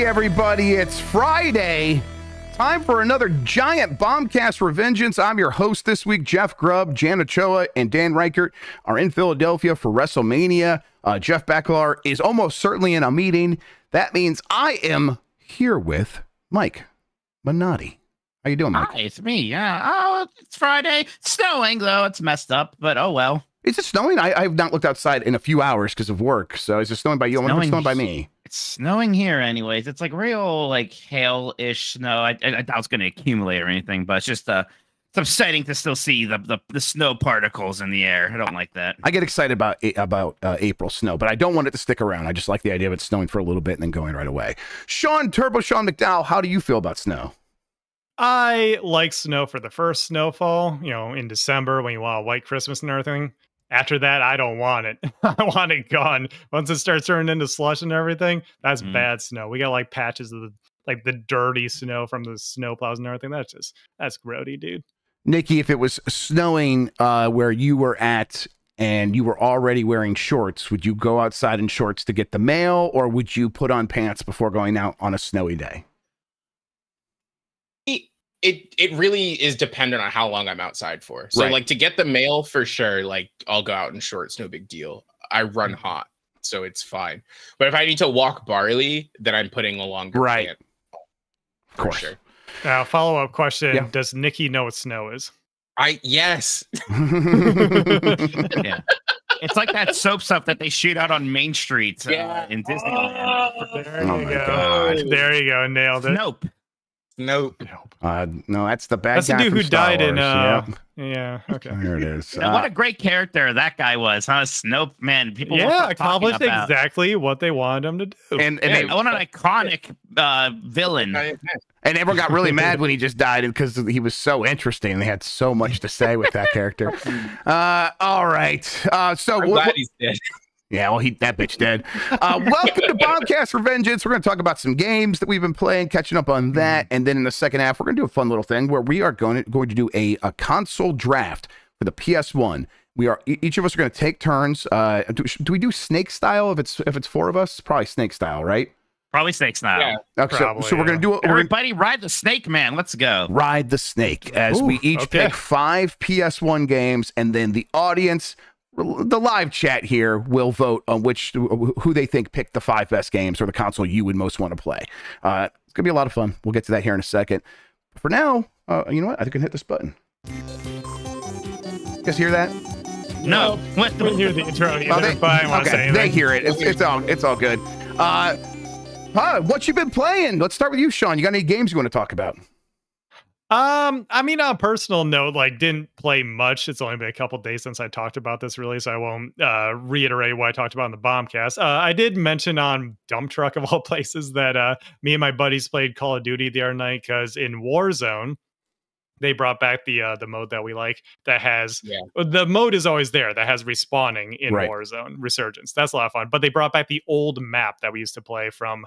Hey, everybody, it's Friday. Time for another giant Bombcast Revengeance. I'm your host this week, Jeff Grubb. Jan Ochoa and Dan Ryckert are in Philadelphia for WrestleMania. Uh, Jeff Bakalar is almost certainly in a meeting. That means I am here with Mike Minotti. How you doing, Mike? Hi, it's me. Yeah. Oh, it's Friday. It's snowing though. It's messed up, but oh well. Is it snowing? I, I've not looked outside in a few hours because of work. So is it snowing by you? I wonder if it's snowing by me. It's snowing here, anyways. It's like real, like hail-ish snow. I, I, I doubt it's going to accumulate or anything, but it's just uh, it's upsetting to still see the, the the snow particles in the air. I don't like that. I get excited about about uh, April snow, but I don't want it to stick around. I just like the idea of it snowing for a little bit and then going right away. Shawn Turbo Shawn McDowell, how do you feel about snow? I like snow for the first snowfall, you know, in December when you want a white Christmas and everything. After that, I don't want it. I want it gone. Once it starts turning into slush and everything, that's mm. bad snow. We got like patches of the like the dirty snow from the snow plows and everything. That's just that's grody, dude. Niki, if it was snowing uh, where you were at and you were already wearing shorts, would you go outside in shorts to get the mail, or would you put on pants before going out on a snowy day? It it really is dependent on how long I'm outside for. So right. like to get the mail for sure, like I'll go out in shorts, no big deal. I run mm-hmm. hot, so it's fine. But if I need to walk barley, then I'm putting a longer right. Pant, of course. Sure. Now, follow up question: yeah. Does Niki know what snow is? I yes. yeah. It's like that soap stuff that they shoot out on Main Street uh, yeah. in Disneyland. Oh, there oh you go. God. There you go. Nailed it. Nope. Nope. Uh, no, that's the bad that's guy. the dude who Star died Wars. in. Uh, yep. Yeah. Okay. There it is. Uh, what a great character that guy was, huh? Snope, man. People yeah accomplished exactly what they wanted him to do. And, and yeah, they, what an iconic uh, villain. And everyone got really mad when he just died because he was so interesting. They had so much to say with that character. Uh, all right. Uh, so I'm glad he's dead. Yeah, well, he that bitch dead. Uh, welcome to Bombcast Revengeance. We're going to talk about some games that we've been playing, catching up on that, and then in the second half, we're going to do a fun little thing where we are going to, going to do a, a console draft for the PS1. We are each of us are going to take turns. Uh, do, do, we do snake style if it's if it's four of us? Probably snake style, right? Probably snake style. Yeah, okay, probably, so, so, we're going to do it. Everybody, ride the snake, man. Let's go. Ride the snake as Ooh, we each okay. pick five PS1 games, and then the audience the live chat here will vote on which who they think picked the five best games or the console you would most want to play. Uh, it's gonna be a lot of fun. We'll get to that here in a second. For now, uh, you know what? I think I can hit this button. You guys hear that? No, what? We hear the intro. Oh, they, okay, they hear it. It's, it's all it's all good. Uh, huh, what you been playing? Let's start with you, Shawn. You got any games you want to talk about? Um, I mean, on a personal note, like didn't play much. It's only been a couple days since I talked about this really, so I won't uh, reiterate what I talked about in the bombcast. Uh, I did mention on Dump Truck of all places that uh, me and my buddies played Call of Duty the other night because in Warzone they brought back the uh, the mode that we like that has yeah. the mode is always there that has respawning in right. Warzone Resurgence. That's a lot of fun. But they brought back the old map that we used to play from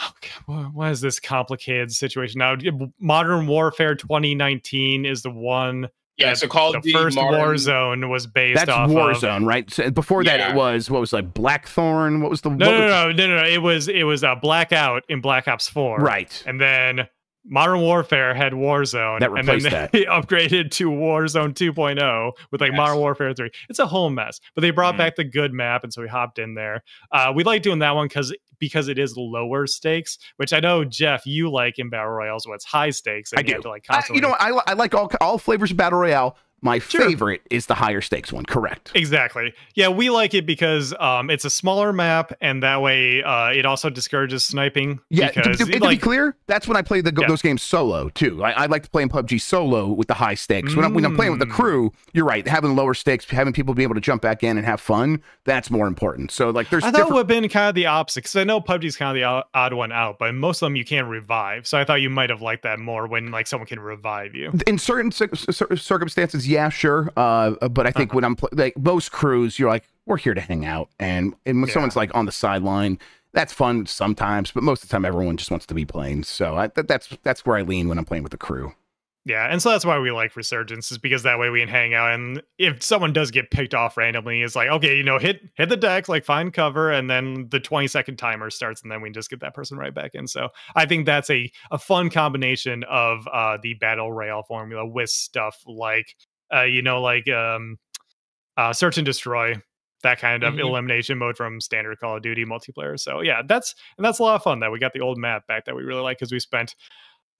Okay, why is this complicated situation now? Modern Warfare 2019 is the one. Yeah, so called the, the first Modern... Warzone was based That's off Warzone, of... right? So before that, yeah. it was what was like Blackthorn. What was the? No, no, was... no, no, no, no. It was it was a uh, Blackout in Black Ops 4, right? And then Modern Warfare had Warzone, that and then that. they upgraded to Warzone 2.0 with like yes. Modern Warfare 3. It's a whole mess, but they brought mm. back the good map, and so we hopped in there. Uh, we like doing that one because because it is lower stakes, which I know Jeff you like in battle royales. What's high stakes? I do. like I, you know, I, I like all all flavors of battle royale. My sure. favorite is the higher stakes one. Correct. Exactly. Yeah, we like it because um, it's a smaller map, and that way uh, it also discourages sniping. Yeah. Because, to, to, to be clear, that's when I play the, yeah. those games solo too. I, I, like to play in PUBG solo with the high stakes. When, mm. I'm, when I'm playing with the mm. crew, you're right. Having lower stakes, having people be able to jump back in and have fun, that's more important. So like, there's. I thought it would have been kind of the opposite because I know PUBG's kind of the odd one out, but most of them you can't revive. So I thought you might have liked that more when like someone can revive you. In certain circumstances, yeah, sure. Uh, but I think uh-huh. when I'm pl- like most crews, you're like, we're here to hang out, and and when yeah. someone's like on the sideline, that's fun sometimes. But most of the time, everyone just wants to be playing. So I, that, that's that's where I lean when I'm playing with the crew. Yeah, and so that's why we like Resurgence is because that way we can hang out, and if someone does get picked off randomly, it's like okay, you know, hit hit the deck, like find cover, and then the twenty second timer starts, and then we just get that person right back in. So I think that's a a fun combination of uh the battle royale formula with stuff like uh you know like um uh search and destroy that kind of Mhm. elimination mode from standard Call of Duty multiplayer. So yeah, that's and that's a lot of fun that we got the old map back that we really like because we spent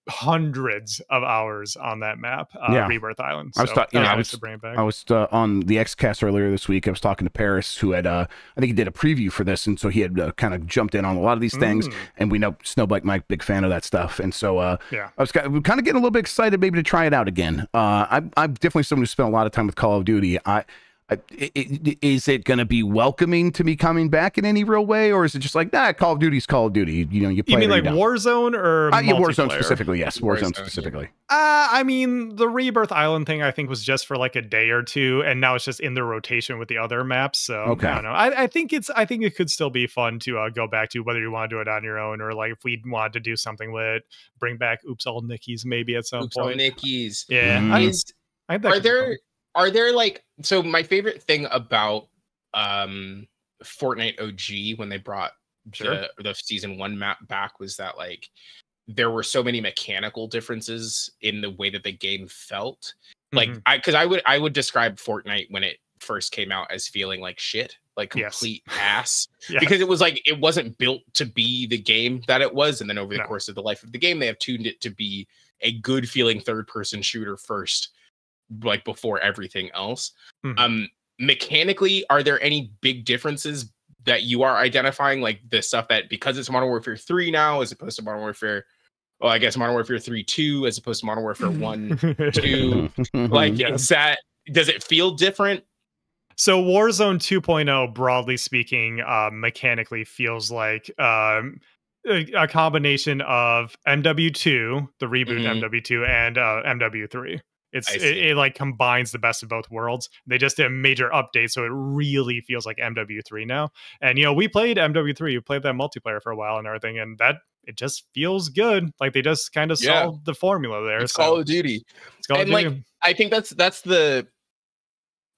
hundreds of hours on that map, uh, Yeah. Rebirth Island. I was So you know, I was- to bring it back. I was uh, on the XCast earlier this week. I was talking to Paris, who had, uh, I think he did a preview for this, and so he had uh, kind of jumped in on a lot of these things. Mm, And we know Snowbike Mike, big fan of that stuff, and so uh, yeah. I was kind of, getting a little bit excited, maybe to try it out again. Uh, I'm, I'm definitely someone who spent a lot of time with Call of Duty. I, I i- i- is it going to be welcoming to me coming back in any real way, or is it just like, nah, Call of Duty's Call of Duty? You know, you play You mean like you. Warzone or Uh, yeah, Warzone specifically, yes, Warzone, Warzone, yeah. specifically. Uh, I mean, the Rebirth Island thing I think was just for like a day or two, and now it's just in the rotation with the other maps. So Okay. I don't know. I, I think it's I think it could still be fun to uh, go back to whether you want to do it on your own or like if we wanted to do something with it, bring back Oops All Nickies maybe at some Oops, all point. Nickies. Yeah, Mm. I, I think that are could fun. there are there like so my favorite thing about um Fortnite OG when they brought Sure. the the season 1 map back was that like there were so many mechanical differences in the way that the game felt like Mhm. I because I would I would describe Fortnite when it first came out as feeling like shit like Yes. complete ass Yeah. because it was like it wasn't built to be the game that it was and then over the No. course of the life of the game they have tuned it to be a good feeling third person shooter first like before everything else Mhm. um mechanically are there any big differences that you are identifying like the stuff that because it's modern warfare 3 now as opposed to modern warfare well i guess modern warfare 3 2 as opposed to modern warfare 1 2 like Yes. is that does it feel different So Warzone 2.0, broadly speaking, uh, mechanically feels like um, a, a combination of MW2, the reboot Mhm. MW2, and uh, MW3. It's it, it like combines the best of both worlds. They just did a major update, so it really feels like MW3 now. And you know, we played MW3, we played that multiplayer for a while and everything, and that it just feels good. Like they just kind of Yeah. solved the formula there. it's so call of duty it's Call of and, like, Duty. I think that's that's the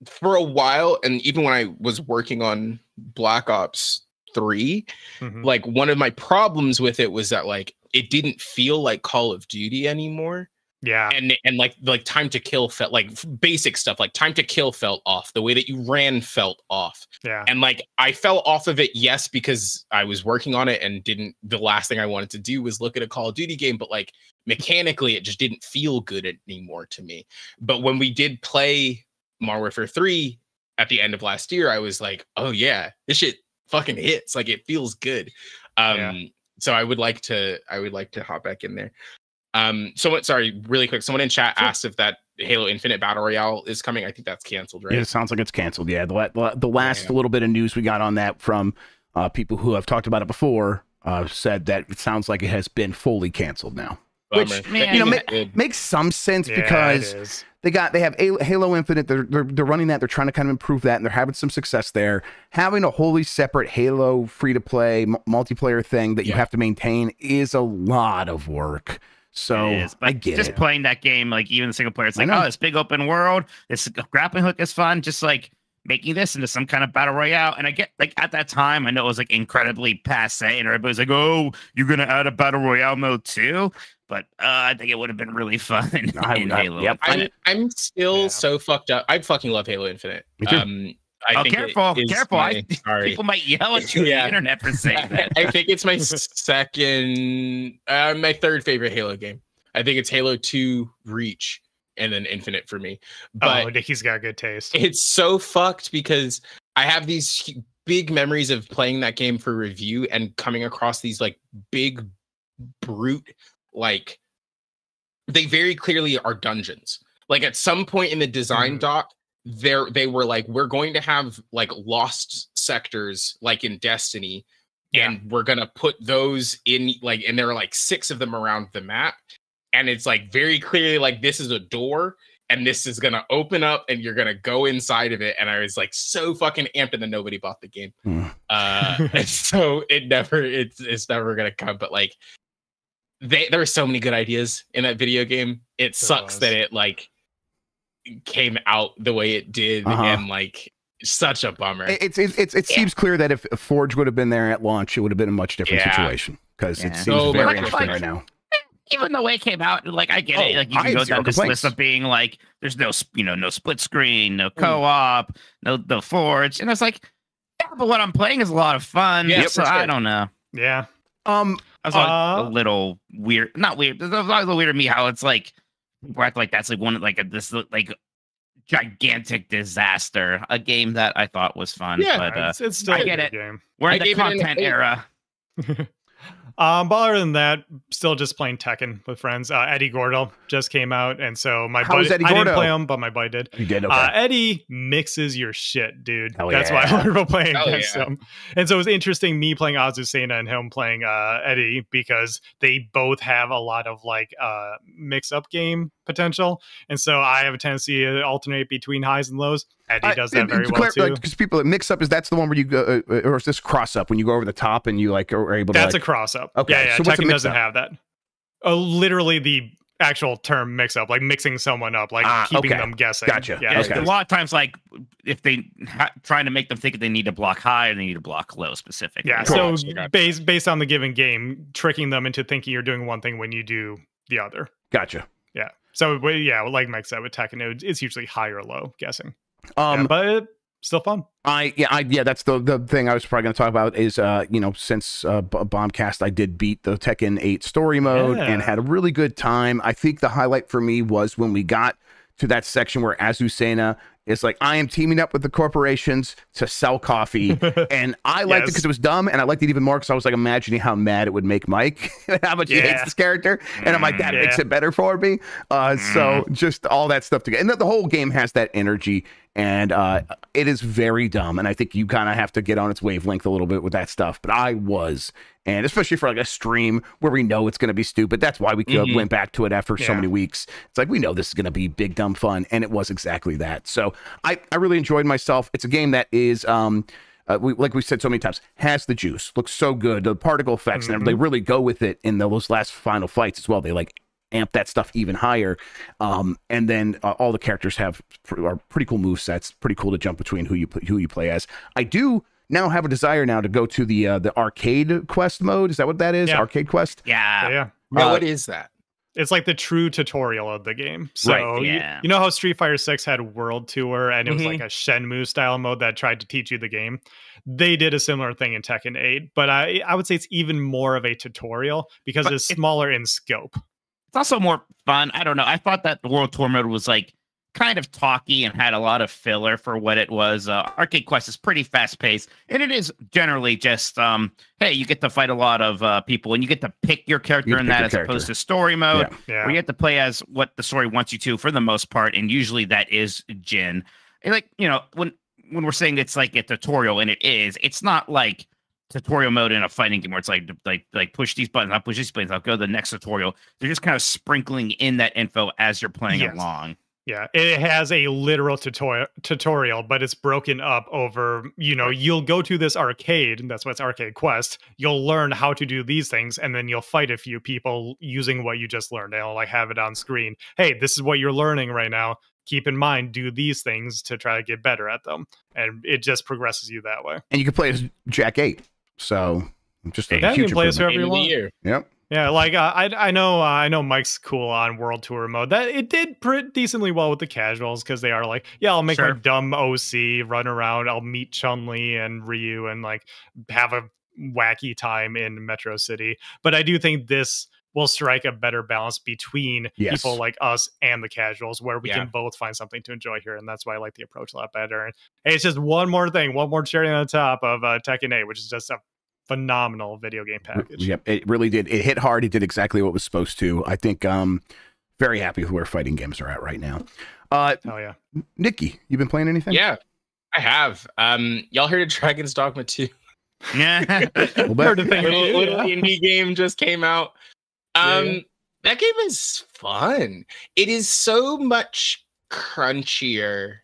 for a while, and even when I was working on Black Ops 3, Mhm. like one of my problems with it was that like it didn't feel like Call of Duty anymore. Yeah, And and like like time to kill felt like basic stuff like time to kill felt off. The way that you ran felt off. yeah. And like I fell off of it, yes, because I was working on it and didn't the last thing I wanted to do was look at a Call of Duty game, but like mechanically it just didn't feel good anymore to me. But when we did play Modern Warfare 3 at the end of last year, I was like, oh yeah, this shit fucking hits. Like it feels good. Um Yeah. so I would like to I would like to hop back in there. Um someone sorry, really quick. Someone in chat Sure. asked if that Halo Infinite Battle Royale is coming. I think that's canceled, right? Yeah, it sounds like it's canceled. Yeah, the, the, the last Yeah. little bit of news we got on that from uh, people who have talked about it before uh, said that it sounds like it has been fully canceled now. Bummer. Which, Man, you know, ma- makes some sense Yeah, because they got they have A- Halo Infinite. They're, they're they're running that. They're trying to kind of improve that, and they're having some success there. Having a wholly separate Halo free to play m- multiplayer thing that you have to maintain is a lot of work. So It is, but I get just it. playing that game, like even the single player, it's like, oh, this big open world, this grappling hook is fun. Just like making this into some kind of battle royale. And I get like at that time, I know it was like incredibly passe, and everybody's like, oh, you're gonna add a battle royale mode too. But uh, I think it would have been really fun in, I- in I- Halo. yep. I'm I'm still Yeah. so fucked up. I fucking love Halo Infinite. Um, I oh, think careful, is careful! my- I, sorry. people might yell at you on the internet for saying that. I think it's my second, uh, my third favorite Halo game. I think it's Halo Two Reach and then Infinite for me. But oh, Niki's got good taste. it's so fucked because I have these big memories of playing that game for review and coming across these like big brute like they very clearly are dungeons. Like at some point in the design Mhm. doc, there they were like, we're going to have like lost sectors like in Destiny, Yeah. and we're gonna put those in like, and there are like six of them around the map, and it's like very clearly like this is a door. And this is gonna open up, and you're gonna go inside of it. And I was like so fucking amped, and then nobody bought the game. Hmm. Uh, and so it never, it's it's never gonna come. But like, they there were so many good ideas in that video game. It sucks that it like came out the way it did Uh-huh. and like such a bummer. It- It's it, it's, it Yeah. seems clear that if Forge would have been there at launch, it would have been a much different Yeah. situation because Yeah. it seems So very much interesting like- right now. even the way it came out, like I get Oh, it. Like you can go zero down this complaints. list of being like, there's no, you know, no split screen, no co-op, no the forge, and it's like, yeah, but what I'm playing is a lot of fun. Yeah, so I don't know. Yeah. Um, I was Uh, a little weird, not weird. It was a little weird to me how it's like, we're at like that's like one like a, this like gigantic disaster. A game that I thought was fun, Yeah, but uh, it's, it's still I a get good it. game. we're I in the gave it an content eight. era. Um, but other than that, still just playing Tekken with friends. Uh, Eddie Gordo just came out, and so my How is buddy, Eddie I didn't play him, but my buddy did. you did okay. Uh, Eddie mixes your shit, dude. Hell That's why yeah. I learned about playing Hell against yeah. him. And so it was interesting me playing Azucena and him playing uh, Eddie because they both have a lot of like uh, mix up game potential. And so I have a tendency to alternate between highs and lows. Eddie Uh, does that and- very and well too. Because people mix up is that's the one where you go, uh, or is this cross up when you go over the top and you like are able to? That's like, a cross up. Okay, Yeah, yeah. so what's Tekken doesn't up? have that. Oh, literally the actual term mix up, like mixing someone up, like Ah, keeping okay. them guessing. Gotcha. Yeah. Yeah, Okay. a lot of times, like if they ha- trying to make them think they need to block high and they need to block low specifically. Yeah. Cool. So Gotcha, gotcha. based based on the given game, tricking them into thinking you're doing one thing when you do the other. Gotcha. Yeah. So yeah, like Mike said with Tekken, it- it's usually high or low guessing. Um, Yeah, but still fun. I yeah I yeah that's the the thing I was probably going to talk about is uh you know since uh B- Bombcast I did beat the Tekken 8 story mode and had a really good time. I think the highlight for me was when we got to that section where Azucena is like I am teaming up with the corporations to sell coffee. And I liked it because it was dumb and I liked it even more because I was like imagining how mad it would make Mike. How much he hates this character. And I'm like that Mm, makes it better for me. Uh so just all that stuff together and the, the whole game has that energy and uh it is very dumb and i think you kind of have to get on its wavelength a little bit with that stuff but i was and especially for like a stream where we know it's going to be stupid that's why we Mhm. went back to it after so many weeks it's like we know this is going to be big dumb fun and it was exactly that so i i really enjoyed myself it's a game that is um uh, we, like we said so many times, has the juice, looks so good. The particle effects and they really go with it in those last final fights as well. They like amp that stuff even higher. Um, and then uh, all the characters have pr- are pretty cool move sets. Pretty cool to jump between who you pl- who you play as. I do now have a desire now to go to the uh, the arcade quest mode. Is that what that is? Yeah. Arcade quest. yeah. yeah. Now, Uh, what is that? It's like the true tutorial of the game. So Right, you- yeah. you, know how Street Fighter 6 had World Tour and it was Mhm. like a Shenmue style mode that tried to teach you the game. They did a similar thing in Tekken 8, but I I would say it's even more of a tutorial because But it's it- smaller in scope. It's also more fun. I don't know. I thought that the World Tour mode was like kind of talky and had a lot of filler for what it was. Uh, Arcade Quest is pretty fast paced, and it is generally just um, hey, you get to fight a lot of uh, people, and you get to pick your character You in that as character. opposed to story mode, Yeah. Yeah. where you get to play as what the story wants you to for the most part, and usually that is Jin. And like you know when when we're saying it's like a tutorial, and it is, it's not like tutorial mode in a fighting game where it's like like like push these buttons, I'll push these buttons, I'll go to the next tutorial. They're just kind of sprinkling in that info as you're playing Yes. along. Yeah, it has a literal tutorial, tutorial, but it's broken up over, you know, you'll go to this arcade, and that's what's Arcade Quest. You'll learn how to do these things, and then you'll fight a few people using what you just learned. They'll like have it on screen. Hey, this is what you're learning right now. Keep in mind, do these things to try to get better at them. And it just progresses you that way. And you can play as Jack Eight. So just a Yeah, you huge can play as improvement. whoever you want. year. Yep. Yeah, like uh, I I know uh, I know Mike's cool on World Tour mode. That it did pretty decently well with the casuals because they are like, yeah, I'll make Sure. my dumb OC run around. I'll meet Chun Li and Ryu and like have a wacky time in Metro City. But I do think this will strike a better balance between Yes. people like us and the casuals, where we Yeah. can both find something to enjoy here, and that's why I like the approach a lot better. And it's just one more thing, one more cherry on the top of uh, Tekken 8, which is just a phenomenal video game package. Yep, it really did. It hit hard. It did exactly what it was supposed to. I think um very happy with where fighting games are at right now. Uh Hell yeah. Niki, you been playing anything? Yeah, I have. Um, y'all heard of Dragon's Dogma 2? Yeah. Little bit. Heard a thing or little, little indie game just came out. Um, Yeah. that game is fun. It is so much crunchier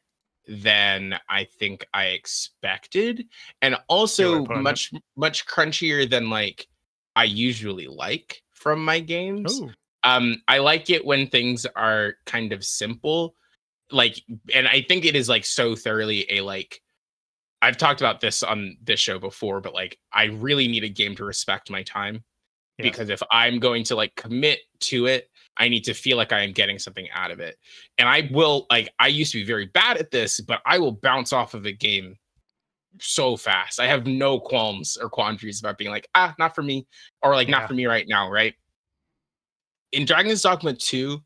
than I think I expected, and also much much crunchier than like I usually like from my games. Ooh. Um, I like it when things are kind of simple, like, and I think it is like so thoroughly a like. I've talked about this on this show before, but like, I really need a game to respect my time Yeah. because if I'm going to like commit to it, I need to feel like I am getting something out of it. And I will like I used to be very bad at this, but I will bounce off of a game so fast. I have no qualms or quandaries about being like, ah, not for me, or like Yeah. not for me right now, right? In Dragon's Dogma 2,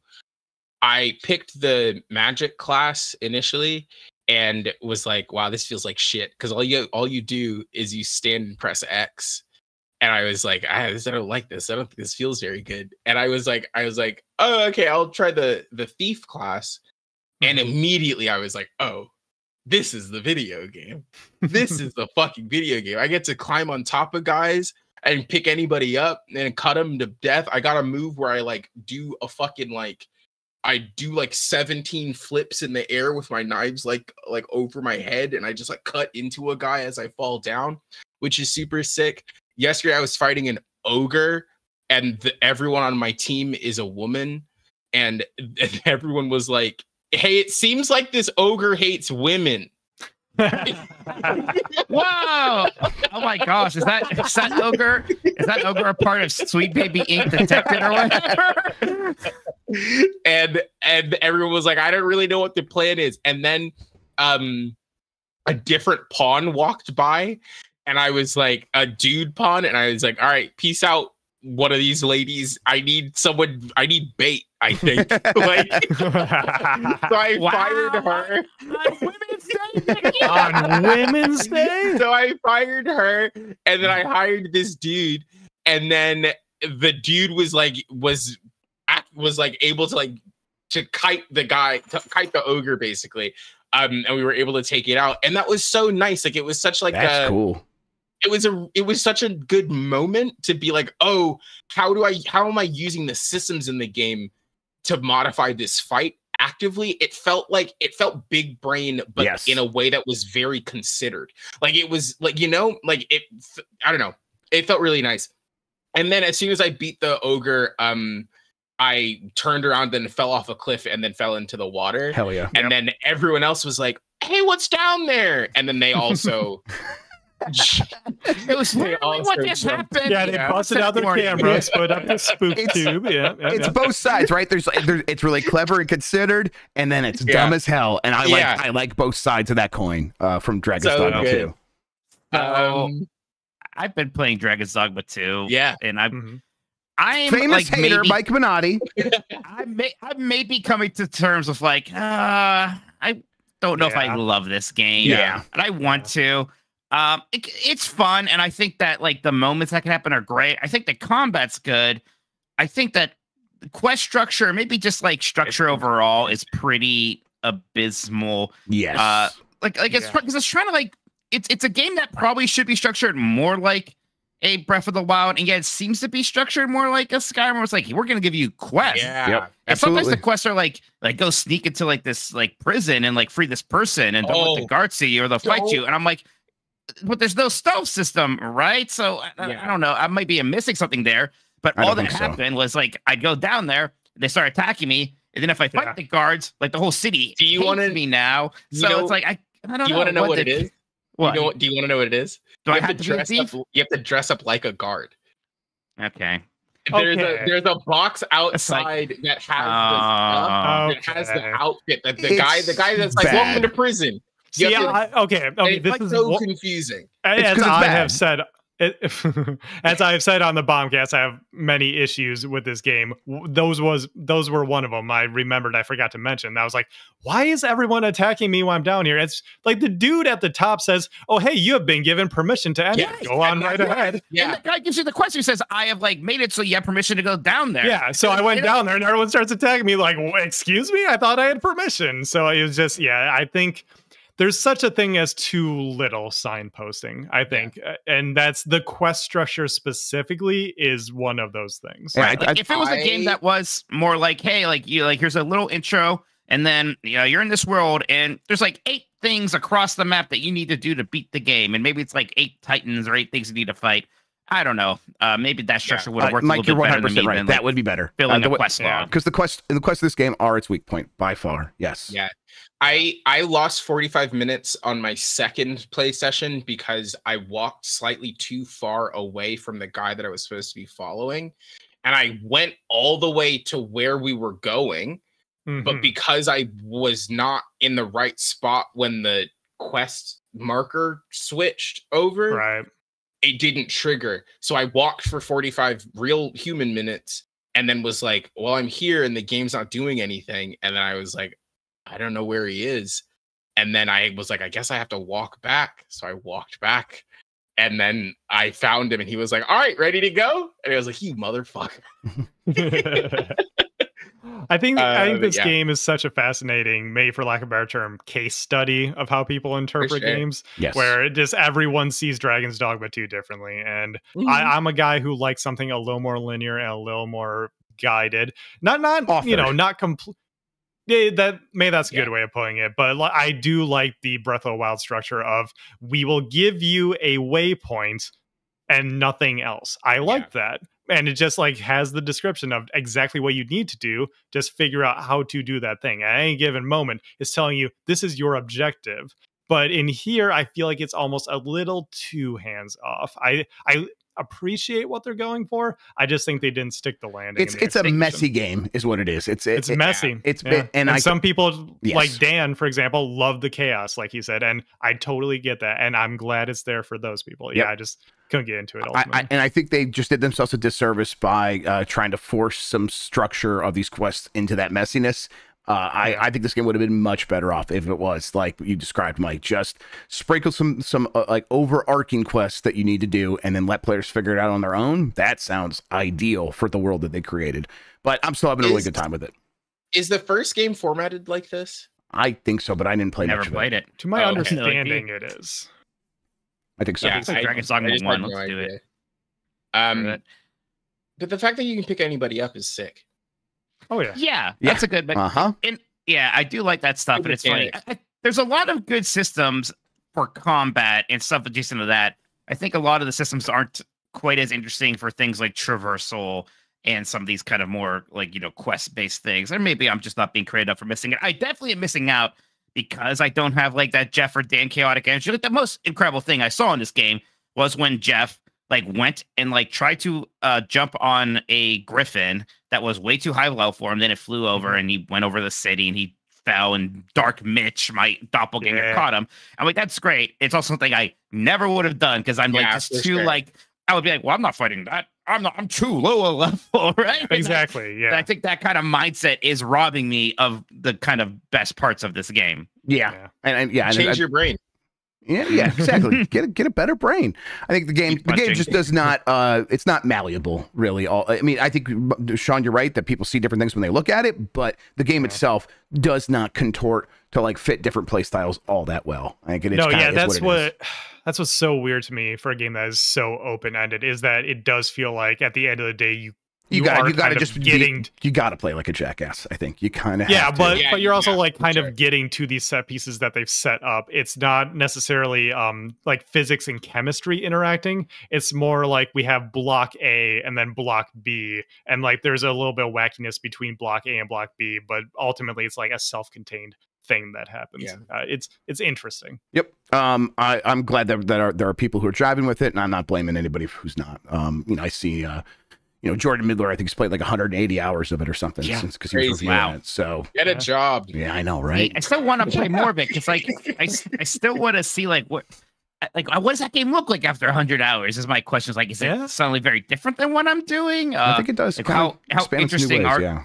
I picked the magic class initially and was like, wow, this feels like shit. Because all you all you do is you stand and press X and I was like, I, I don't like this. I don't think this feels very good. And I was like, I was like, oh, okay, I'll try the the thief class. And Mm-hmm. immediately I was like, oh, this is the video game. This is the fucking video game. I get to climb on top of guys and pick anybody up and cut them to death. I got a move where I like do a fucking like I do like 17 flips in the air with my knives like like over my head and I just like cut into a guy as I fall down, which is super sick. Yesterday I was fighting an ogre and the, everyone on my team is a woman and, and everyone was like, "Hey, it seems like this ogre hates women." Wow! Oh my gosh, is that is that ogre? Is that ogre a part of Sweet Baby Inc Detected or whatever? and and everyone was like, I don't really know what the plan is. And then um a different pawn walked by, and I was like, a dude pawn, and I was like, all right, peace out. One of these ladies, I need someone, I need bait, I think. like so I Wow. fired her. On Women's Day, on Women's Day. so I fired her, and then I hired this dude, and then the dude was like was was like able to like to kite the guy, to kite the ogre basically, um, and we were able to take it out, and that was so nice. Like it was such like That's a cool. It was a it was such a good moment to be like, oh, how do I how am I using the systems in the game to modify this fight actively? It felt like it felt big brain, but Yes. in a way that was very considered. Like it was like you know, like it. I don't know. It felt really nice. And then as soon as I beat the ogre, um, I turned around and fell off a cliff and then fell into the water. Hell yeah. And then everyone else was like, "Hey, what's down there?" And then they also. It was They literally what just jumped. happened. Yeah, they Yeah. busted out their Morning. cameras, put up the spook It's- tube. Yeah, yeah, It's yeah. both sides, right? There's, there's it's really clever and considered, and then it's Yeah. dumb as hell. And I Yeah. like I like both sides of that coin uh, from Dragon's So Dogma 2. Um, I've been playing Dragon's Dogma 2. yeah. And I Mhm. I'm Famous like hater maybe, Mike Minotti. I may I may be coming to terms with like uh I don't know if I love this game. Yeah. And I want to. Um it, it's fun and I think that like the moments that can happen are great. I think the combat's good. I think that the quest structure, maybe just like structure overall is pretty abysmal. Yes. Uh, Like like it's Yeah. because it's trying to like it's it's a game that probably should be structured more like a Breath of the Wild, and yet it seems to be structured more like a Skyrim. Where it's like we're gonna give you quests, Yeah. Yep. and sometimes the quests are like like go sneak into like this like prison and like free this person and don't let Oh. the guards see you or they'll fight Don't- you. And I'm like, but there's no stove system, right? So I, I- Yeah. I don't know. I might be missing something there. But I all that think so. happened was like I'd go down there, they start attacking me, and then if I fight Yeah. the guards, like the whole city Do you wanna- me now. So know- it's like I, I don't Do you want to know what it the- is? What? You know? Do you want to know what it is? Do you I have, have to to dress up. You have to dress up like a guard. Okay. There's Okay. a there's a box like- outside that has Oh. the stuff, that has the oh. outfit that the guy the guy that's like It's welcome to prison. You See, have to- I, okay, okay. it's This like is so what, confusing. It's 'cause as I bad. have said. It, as I've said on the bombcast, I have many issues with this game. Those was those were one of them. I remembered. I forgot to mention. I was like, "Why is everyone attacking me while I'm down here?" It's like the dude at the top says, "Oh, hey, you have been given permission to enter. Yes, Go on and right that's- ahead." Yeah. And the guy gives you the question. He says, "I have like made it so you have permission to go down there." Yeah, so I went down there and everyone starts attacking me like, "Excuse me, I thought I had permission." So it was just, yeah, I think there's such a thing as too little signposting. I think, Uh, and that's the quest structure specifically is one of those things. Yeah, Right. I- Like, I- if it was a game that was more like, hey, like you like here's a little intro, and then you know you're in this world, and there's like eight things across the map that you need to do to beat the game, and maybe it's like eight titans or eight things you need to fight. I don't know. Uh, maybe that structure Yeah. would have Uh, worked Mike, a you're little bit better 100 than me percent right. than, that like, would be better. filling uh, a quest yeah. log. because the quest the quest of this game are its weak point by far. Yes. Yeah. I I lost 45 minutes on my second play session because I walked slightly too far away from the guy that I was supposed to be following. And I went all the way to where we were going, but Mhm. because I was not in the right spot when the quest marker switched over, right. It didn't trigger. So I walked for 45 real human minutes and then was like, well, I'm here and the game's not doing anything. And then I was like, I don't know where he is. And then I was like, I guess I have to walk back. So I walked back and then I found him and he was like, All right, ready to go? And I was like, You motherfucker. I think I Uh, think this yeah. game is such a fascinating, maybe for lack of a better term, case study of how people interpret sure. games, Yes. where it just everyone sees Dragon's Dogma 2 differently. And Mm-hmm. I, I'm a guy who likes something a little more linear and a little more guided. Not not you know, not complete. Yeah, that maybe that's a good way of putting it, but li- I do like the Breath of the Wild structure of we will give you a waypoint and nothing else. I like that. And it just like has the description of exactly what you need to do. Just figure out how to do that thing at any given moment. It's telling you this is your objective. But in here, I feel like it's almost a little too hands off. I I appreciate what they're going for. I just think they didn't stick the landing. it's it's a messy game, is what it is. It's it, It's it- messy. it's Yeah. been- and I- some people Yes. like Dan, for example, love the chaos, like he said, and I totally get that, and I'm glad it's there for those people. Yep. Yeah, I just couldn't get into it. I, I, and I think they just did themselves a disservice by uh, trying to force some structure of these quests into that messiness. Uh, I, I think this game would have been much better off if it was like you described, Mike. Just sprinkle some some uh, like overarching quests that you need to do, and then let players figure it out on their own. That sounds ideal for the world that they created. But I'm still having a really good time with it. Is the first game formatted like this? I think so, but I didn't play Never much of played it. it. to my Oh, okay. understanding, it is. I think so. Yeah. it's like Dragon's Dogma 1, had let's do it. Um, But- but the fact that you can pick anybody up is sick. Oh yeah. yeah, Yeah. that's a good. But Uh huh. And yeah, I do like that stuff, Good but it's funny. I, I- there's a lot of good systems for combat and stuff adjacent to that. I think a lot of the systems aren't quite as interesting for things like traversal and some of these kind of more like you know quest based things. Or maybe I'm just not being creative enough for missing it. I definitely am missing out because I don't have like that Jeff or Dan chaotic energy. Like the most incredible thing I saw in this game was when Jeff like went and like tried to uh jump on a griffin that was way too high level for him. Then it flew over mm-hmm. and he went over the city and he fell and Dark Mitch, my doppelganger, Yeah. caught him. I'm like, that's great. It's also something I never would have done because I'm like just too sure. like I would be like, well, I'm not fighting that. I'm not. I'm too low a level, right? And I- Exactly. Yeah. I think that kind of mindset is robbing me of the kind of best parts of this game. Yeah. Yeah. And, and yeah, and Change I- your brain. Yeah, yeah, exactly. get a, get a better brain. I think the game Keep the game just does not uh it's not malleable really. All I mean, I think Shawn, you're right that people see different things when they look at it, but the game Yeah. itself does not contort to like fit different play styles all that well. I think it is no, yeah, is that's it is. what, that's what's so weird to me for a game that is so open ended is that it does feel like at the end of the day you you you got you got to just getting be, you got to play like a jackass. I think you kind of yeah, but Yeah, but you're also yeah, like kind sure. of getting to these set pieces that they've set up. It's not necessarily um like physics and chemistry interacting. It's more like we have block A and then block B, and like there's a little bit of wackiness between block A and block B, but ultimately it's like a self-contained thing that happens. Yeah. Uh, it's it's interesting. Yep. Um, I, I'm glad that, that are, there are people who are driving with it, and I'm not blaming anybody who's not. Um, you know, I see, uh, you know, Jordan Middler, I think he's played like 180 hours of it or something Yeah. since because he was reviewing Wow. it. So Get a job. yeah, I know, right? I still want to play more of it because, like, I, I still want to see like what, like, what does that game look like after hundred hours? Is my question. Is like, is Yeah. it suddenly very different than what I'm doing? Uh, I think it does. like how- how expand in some new interesting ways, are- yeah.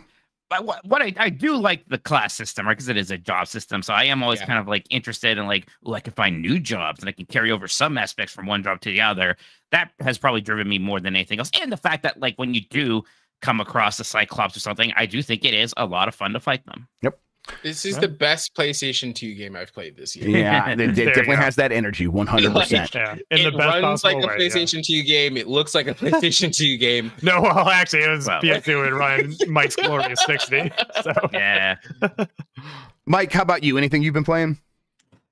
But what, what I, I do like the class system, right? Because it is a job system. So I am always Yeah. kind of like interested in like, oh, I can find new jobs and I can carry over some aspects from one job to the other. That has probably driven me more than anything else. And the fact that like when you do come across a Cyclops or something, I do think it is a lot of fun to fight them. This is Yeah. the best PlayStation 2 game I've played this year. Yeah, it, it definitely has that energy, 100%. Yeah, in it the best runs possible like a way, yeah. PlayStation 2 game. It looks like a PlayStation 2 game. No, well, actually, it was Well. PS2 and Ryan Mike's Glorious 60. So Yeah. Mike, how about you? Anything you've been playing?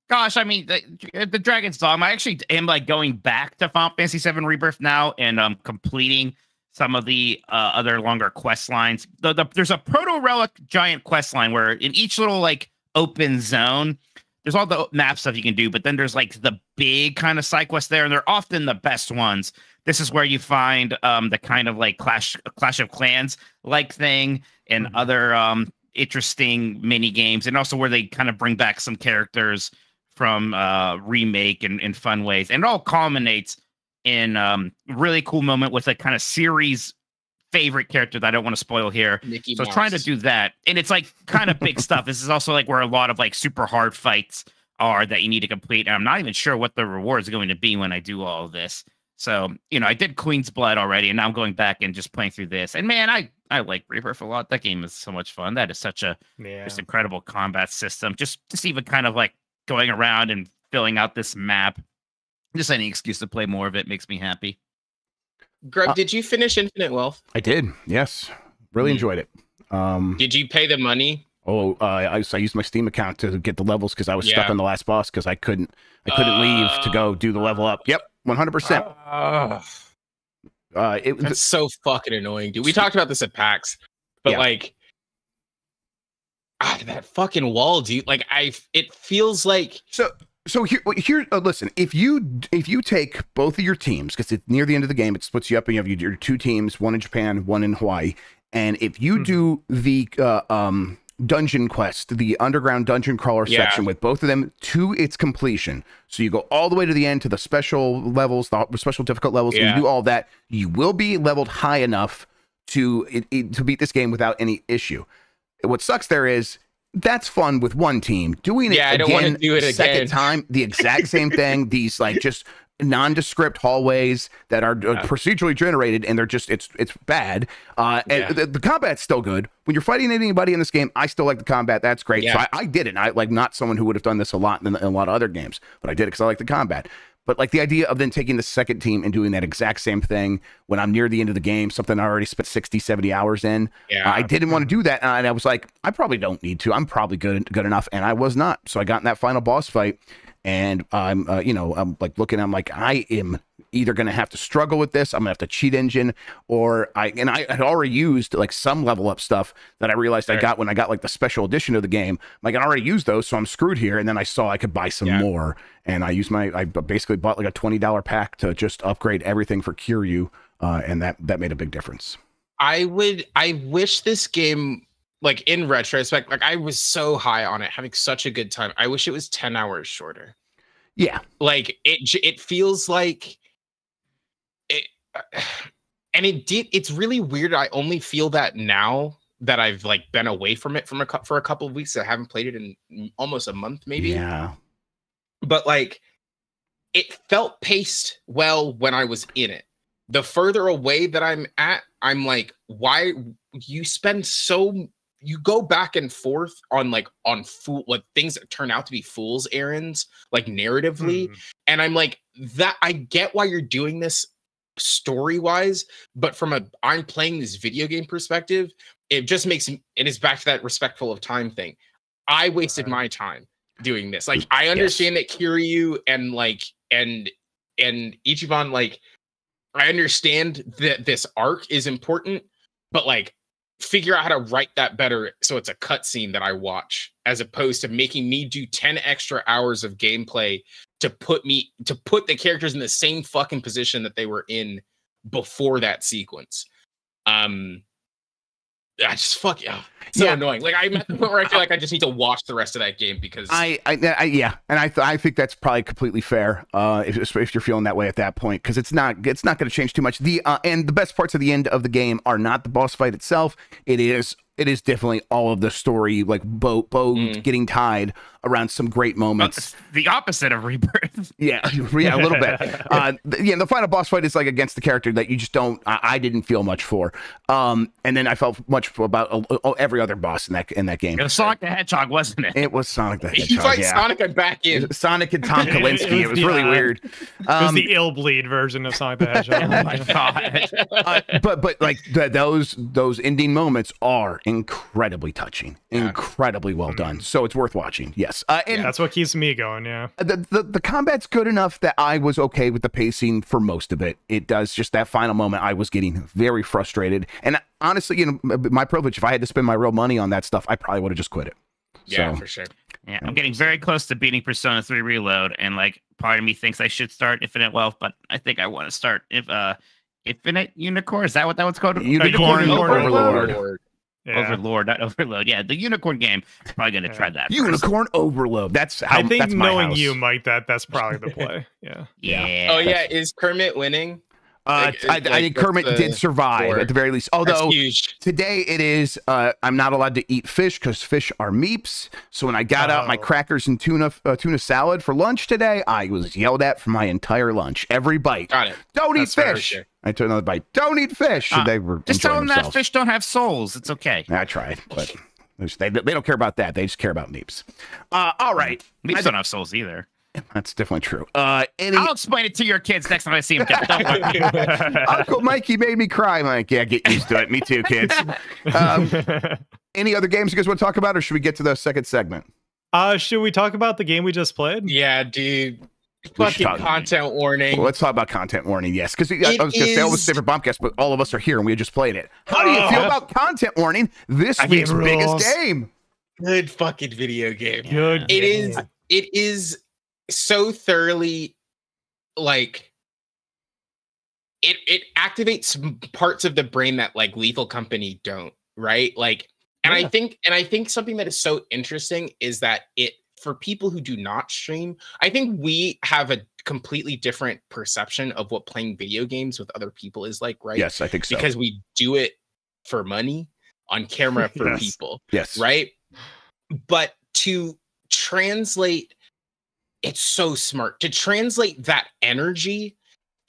gosh, I mean, the, the Dragon's Dogma. I actually am like going back to Final Fantasy VII Rebirth now and um completing some of the uh, other longer quest lines. The, the, there's a proto relic giant quest line where in each little like open zone, there's all the map stuff you can do, but then there's like the big kind of side quests there, and they're often the best ones. This is where you find um the kind of like Clash Clash of Clans like thing and mm-hmm. other um interesting mini games, and also where they kind of bring back some characters from uh remake and in fun ways, and it all culminates in um really cool moment with a kind of series favorite character that I don't want to spoil here. Mickey so Mouse. trying to do that. And it's like kind of big stuff. This is also like where a lot of like super hard fights are that you need to complete. And I'm not even sure what the reward is going to be when I do all of this. So, you know, I did Queen's Blood already, and now I'm going back and just playing through this. And man, I I like Rebirth a lot. That game is so much fun. That is such a yeah. just incredible combat system. Just just even kind of like going around and filling out this map. Just any excuse to play more of it makes me happy. Greg, uh, did you finish Infinite Wealth? I did. Yes, really mm enjoyed it. Um, did you pay the money? Oh, uh, I, I used my Steam account to get the levels because I was yeah. stuck on the last boss because I couldn't I couldn't uh, leave to go do the level up. Yep, one hundred percent. Uh, it That's so fucking annoying, dude. We talked about this at PAX, but yeah. like, ah, that fucking wall, dude. Like, I it feels like so so here, here, uh, listen. If you if you take both of your teams, because it's near the end of the game, it splits you up, and you have your two teams, one in Japan, one in Hawaii. And if you mm-hmm. do the uh, um, dungeon quest, the underground dungeon crawler yeah. section with both of them to its completion, so you go all the way to the end to the special levels, the special difficult levels, yeah. and you do all that, you will be leveled high enough to it, it, to beat this game without any issue. What sucks there is that's fun with one team. Doing it yeah, I don't again, do it second again. time, the exact same thing. These like just nondescript hallways that are uh, yeah. procedurally generated and they're just it's it's bad uh and yeah. the, the, combat's still good when you're fighting anybody in this game i still like the combat that's great yeah. so I, I, did it I like not someone who would have done this a lot in, in a lot of other games but i did it because i like the combat but like the idea of then taking the second team and doing that exact same thing when I'm near the end of the game, something I already spent 60, 70 hours in. Yeah. I didn't want to do that. And I was like, I probably don't need to. I'm probably good good enough. And I was not. So I got in that final boss fight and I'm uh, you know I'm like looking I'm like I am either going to have to struggle with this I'm going to have to cheat engine or I and I had already used like some level up stuff that I realized right. I got when I got like the special edition of the game like I already used those so I'm screwed here and then I saw I could buy some yeah. more and I used my I basically bought like a $20 pack to just upgrade everything for Kiryu uh, and that that made a big difference I would I wish this game like in retrospect, like I was so high on it, having such a good time. I wish it was 10 hours shorter. Yeah. Like it it feels like it and it did it's really weird. I only feel that now that I've like been away from it from a for a couple of weeks. I haven't played it in almost a month maybe. Yeah. But like it felt paced well when I was in it. The further away that I'm at, I'm like, why you spend so you go back and forth on like on fool like things that turn out to be fool's errands like narratively mm. and i'm like that i get why you're doing this story wise but from a i'm playing this video game perspective it just makes it is back to that respectful of time thing i wasted my time doing this like i understand yes. that kiryu and like and and ichiban like i understand that this arc is important but like figure out how to write that better so it's a cutscene that I watch as opposed to making me do 10 extra hours of gameplay to put me to put the characters in the same fucking position that they were in before that sequence. Um I just fuck yeah, so yeah. annoying. Like I'm at the point where I feel like I just need to watch the rest of that game because I, I, I yeah, and I, th- I think that's probably completely fair. Uh, if, if you're feeling that way at that point, because it's not, it's not going to change too much. The uh, and the best parts of the end of the game are not the boss fight itself. It is it is definitely all of the story, like boat boat mm. getting tied around some great moments. the opposite of rebirth. yeah, yeah, a little bit. Uh, yeah, the final boss fight is like against the character that you just don't. I, I didn't feel much for. Um, and then I felt much about uh, uh, every other boss in that in that game. It was Sonic the Hedgehog, wasn't it? It was Sonic the Hedgehog. You fight yeah. Sonic and back in Sonic and Tom Kalinske. it was really yeah. weird. Um, it was the Illbleed version of Sonic the Hedgehog. oh my god! uh, but but like the, those those ending moments are incredibly touching, Yeah. incredibly well done. Mhm. So it's worth watching. Yes, uh, and That's what keeps me going. Yeah. the, the the combat's good enough that I was okay with the pacing for most of it. It does just that final moment. I was getting very frustrated, and honestly, you know, my privilege. If I had to spend my real money on that stuff, I probably would have just quit it. Yeah, So- for sure. Yeah, I'm getting very close to beating Persona 3 Reload, and like part of me thinks I should start Infinite Wealth, but I think I want to start if uh Infinite Unicorn. Is that what that one's called? Unicorn Overlord. Overlord. Overlord. Yeah. Overlord, not Overload. Yeah, the Unicorn game. Probably gonna Yeah. try that. first. Unicorn overload. That's how. I think that's my knowing house. you, Mike, that that's probably the play. Yeah. Yeah. Oh yeah, is Kermit winning? Uh, Like, I, I think Kermit the did survive at the very least. Although today it is, uh, I'm not allowed to eat fish because fish are meeps. So when I got out my Oh. crackers and tuna uh, tuna salad for lunch today, I was yelled at for my entire lunch. Every bite, Got it. don't eat That's fair, fish. I took another bite. Don't eat fish. Uh, they were Just tell them that fish don't have souls. It's okay. I tried, but they, they don't care about that. They just care about meeps. Uh, all right, Meeps I- don't have souls either. that's definitely true. Uh, any I'll explain it to your kids next time I see them. Don't worry. Uncle Mikey made me cry, Mike. Yeah, get used to it. Me too, kids. Um, any other games you guys want to talk about, or should we get to the second segment? uh, should we talk about the game we just played? Yeah, dude. Fucking talk- content warning. Well, let's talk about content warning. Yes, because I, I was going to say all was is- different bombcast, but all of us are here and we just played it. How do you Oh. feel about content warning? This I week's biggest game. Good fucking video game. Good. It game. is. It is so thoroughly like it. It activates parts of the brain that like Lethal Company don't. Right. Like, and I think, and I think something that is so interesting is that it for people who do not stream. I think we have a completely different perception of what playing video games with other people is like. Right. Yes, I think so. Because we do it for money on camera for Yes. people yes, right? But to translate, it's so smart to translate that energy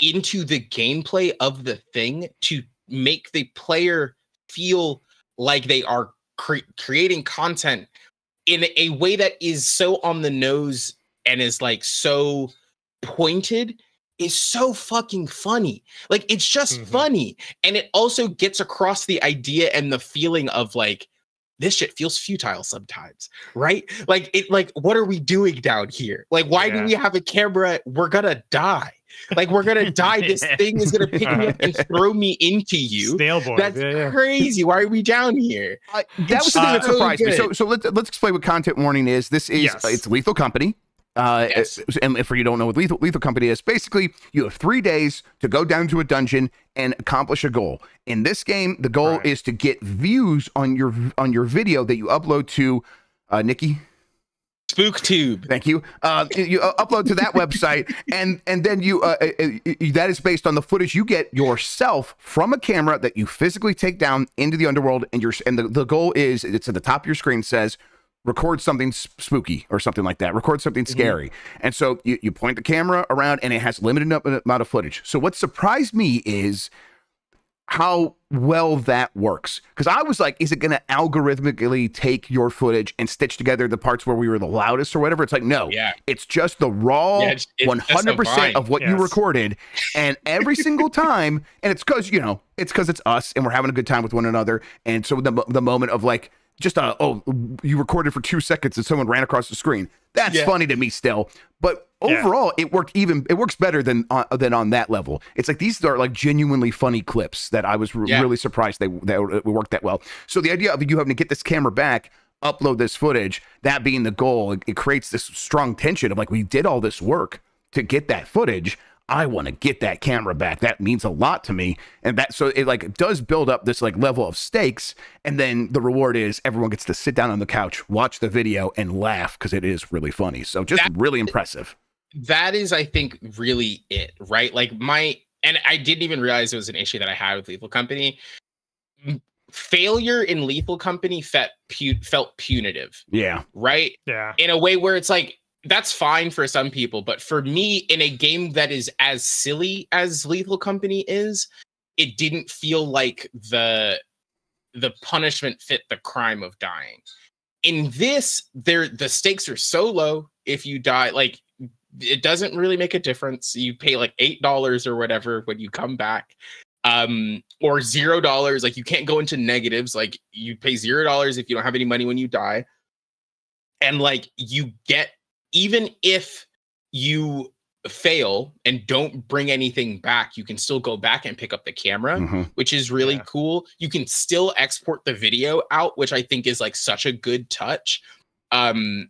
into the gameplay of the thing to make the player feel like they are cre- creating content in a way that is so on the nose and is like so pointed is so fucking funny. Like it's just Mhm. funny. And it also gets across the idea and the feeling of like this shit feels futile sometimes, right? Like it like what are we doing down here? Like why do we have a camera? We're gonna die. Like we're gonna die. This thing is gonna pick me up and throw me into you. Snail. That's yeah, yeah. crazy. Why are we down here? Uh, that was the thing uh, that surprised me. So, so let's let's explain what content warning is. This is Yes. uh, it's Lethal Company. Uh, Yes. and if you don't know what lethal, lethal company is, basically you have three days to go down to a dungeon and accomplish a goal. In this game, the goal Right. is to get views on your on your video that you upload to uh, Niki. SpookTube. Thank you. Uh, you uh, upload to that website, and and then you uh, uh, uh, that is based on the footage you get yourself from a camera that you physically take down into the underworld, and your and the, the goal is it's at the top of your screen says record something spooky or something like that. Record something mm-hmm. scary, and so you you point the camera around, and it has limited nu- uh, amount of footage. So what surprised me is how well that works. Because I was like, is it going to algorithmically take your footage and stitch together the parts where we were the loudest or whatever? It's like, no, Yeah. it's just the raw Yeah, it's- it's 100% of what you recorded. And every single time, and it's because, you know, it's because it's us and we're having a good time with one another. And so the, the moment of like, just a, oh, you recorded for two seconds and someone ran across the screen. That's Yeah. funny to me still. But Yeah. overall, it worked even, it works better than, uh, than on that level. It's like these are like genuinely funny clips that I was re- Yeah. really surprised they, that it worked that well. So the idea of you having to get this camera back, upload this footage, that being the goal, it, it creates this strong tension of like, we did all this work to get that footage. I want to get that camera back. That means a lot to me. And that so it like does build up this like level of stakes. And then the reward is everyone gets to sit down on the couch, watch the video, and laugh because it is really funny. So just That- really impressive. that is i think really it right like my and i didn't even realize it was an issue that i had with lethal company failure in lethal company felt, pu- felt punitive Yeah. right Yeah. in a way where it's like that's fine for some people but for me in a game that is as silly as lethal company is it didn't feel like the the punishment fit the crime of dying in this there the stakes are so low if you die like it doesn't really make a difference you pay like eight dollars or whatever when you come back um, or zero dollars. Like you can't go into negatives. Like you pay zero dollars if you don't have any money when you die, and like you get even if you fail and don't bring anything back, you can still go back and pick up the camera, Mm-hmm. which is really Yeah. cool. You can still export the video out, which I think is like such a good touch. Um,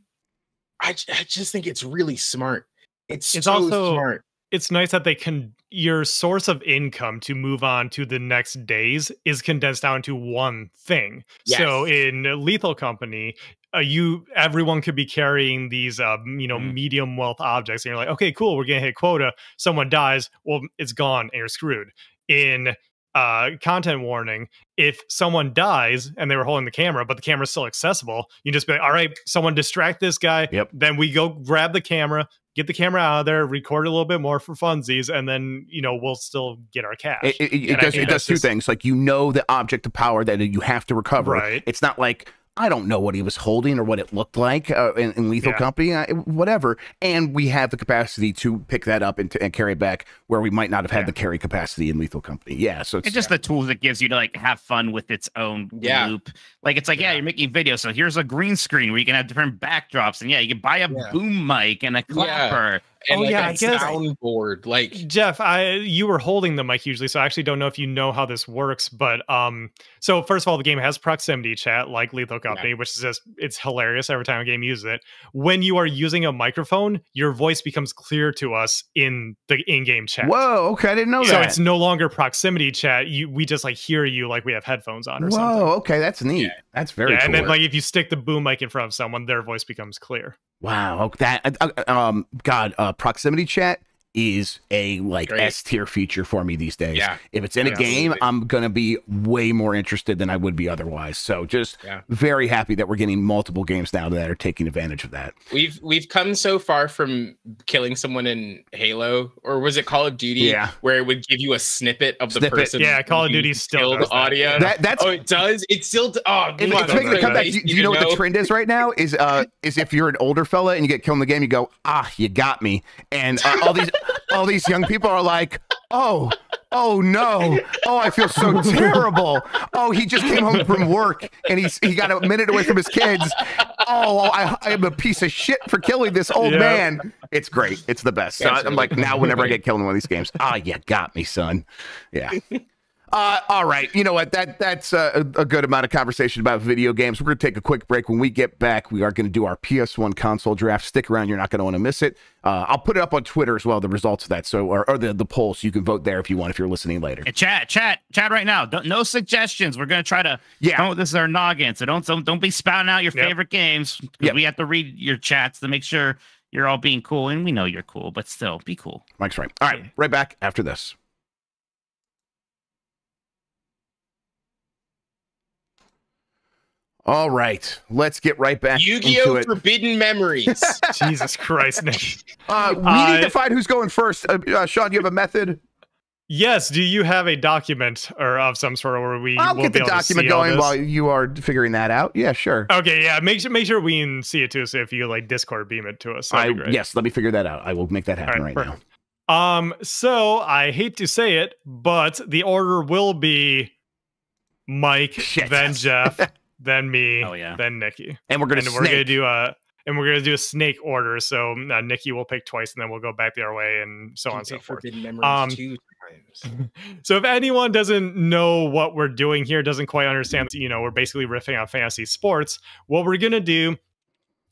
I, I just think it's really smart. It's, It's so also- smart. it's nice that they can your source of income to move on to the next days is condensed down to one thing. So in Lethal Company, uh, you everyone could be carrying these uh, you know Mhm. medium wealth objects and you're like, "Okay, cool, we're to hit quota. Someone dies, well it's gone and you're screwed." In uh content warning, if someone dies and they were holding the camera but the camera's still accessible, you just be like, "All right, someone distract this guy." Yep. Then we go grab the camera, get the camera out of there, record a little bit more for funsies, and then you know we'll still get our cash. It, it, it does, it does two just- things. Like you know the object of power that you have to recover. Right. It's not like I don't know what he was holding or what it looked like uh, in, in Lethal Yeah. Company, uh, whatever. And we have the capacity to pick that up and, to, and carry it back where we might not have had Yeah. the carry capacity in Lethal Company. Yeah. So it's, It's just the tools it gives you to like have fun with its own Yeah. loop. Like it's like, yeah, Yeah. you're making videos. So here's a green screen where you can have different backdrops. And yeah, you can buy a Yeah. boom mic and a clapper. And Oh, like yeah, a I guess- soundboard. Like Jeff, I you were holding the mic usually, so I actually don't know if you know how this works. But um, so first of all, the game has proximity chat like Lethal Company, which is just it's hilarious every time a game uses it. When you are using a microphone, your voice becomes clear to us in the in-game chat. whoa. Okay. I didn't know So that. So it's no longer proximity chat. You we just like hear you like we have headphones on or Whoa. something. Okay. That's neat. Yeah. That's very yeah, cool. and then like if you stick the boom mic in front of someone, their voice becomes clear. Wow, that uh, uh, um, God, uh, proximity chat is a like S tier feature for me these days. Yeah. if it's in a Yeah, game, absolutely. I'm gonna be way more interested than I would be otherwise. So just Yeah. very happy that we're getting multiple games now that are taking advantage of that. we've we've come so far from killing someone in Halo, or was it Call of Duty? Yeah. Where it would give you a snippet of the person. Yeah, Call of Duty still killed does that. audio. That that's oh, it does. It still. d- Oh, If, it's making a comeback. nice Do, do you know what the trend is right now? Is uh is if you're an older fella and you get killed in the game, you go, ah, you got me, and uh, all these all these young people are like, oh. Oh no! Oh, I feel so terrible. Oh, he just came home from work and he's he got a minute away from his kids. Oh, I, I am a piece of shit for killing this old Yeah. man. It's great. It's the best. So That's I'm like, now whenever I get killed in one of these games, ah, you got me, son. Yeah. Uh, all right, you know what? That that's a, a good amount of conversation about video games. We're going to take a quick break. When we get back, we are going to do our PS1 console draft. Stick around; you're not going to want to miss it. Uh, I'll put it up on Twitter as well, the results of that, so or, or the the poll, so you can vote there if you want. If you're listening later, And chat, chat, chat right now. Don't, no suggestions. We're gonna try to. Yeah. This is our noggin. So don't don't, don't be spouting out your Yep. favorite games. Yep. We have to read your chats to make sure you're all being cool, and we know you're cool, but still be cool. Mike's right. All right, right back after this. All right, let's get right back into Yu-Gi-Oh! it. Forbidden Memories. Jesus Christ, Nick. Uh, we Uh, need to find who's going first. Uh, uh, Shawn, do you have a method? Yes. Do you have a document or of some sort where we? I'll will get be the able document going while you are figuring that out. Yeah, sure. Okay, yeah. Make sure make sure we can see it too. So if you like Discord beam it to us, I be yes, let me figure that out. I will make that happen All right, right, now. Um. So I hate to say it, but the order will be Mike, Shit. then Jeff, then me, Oh, yeah. then Niki, And we're gonna and we're gonna do a and we're gonna do a snake order. So uh, Niki will pick twice, and then we'll go back the other way, and so on and so forth. Forbidden Memories Um, two times. So if anyone doesn't know what we're doing here, doesn't quite understand, you know, we're basically riffing on fantasy sports. What we're gonna do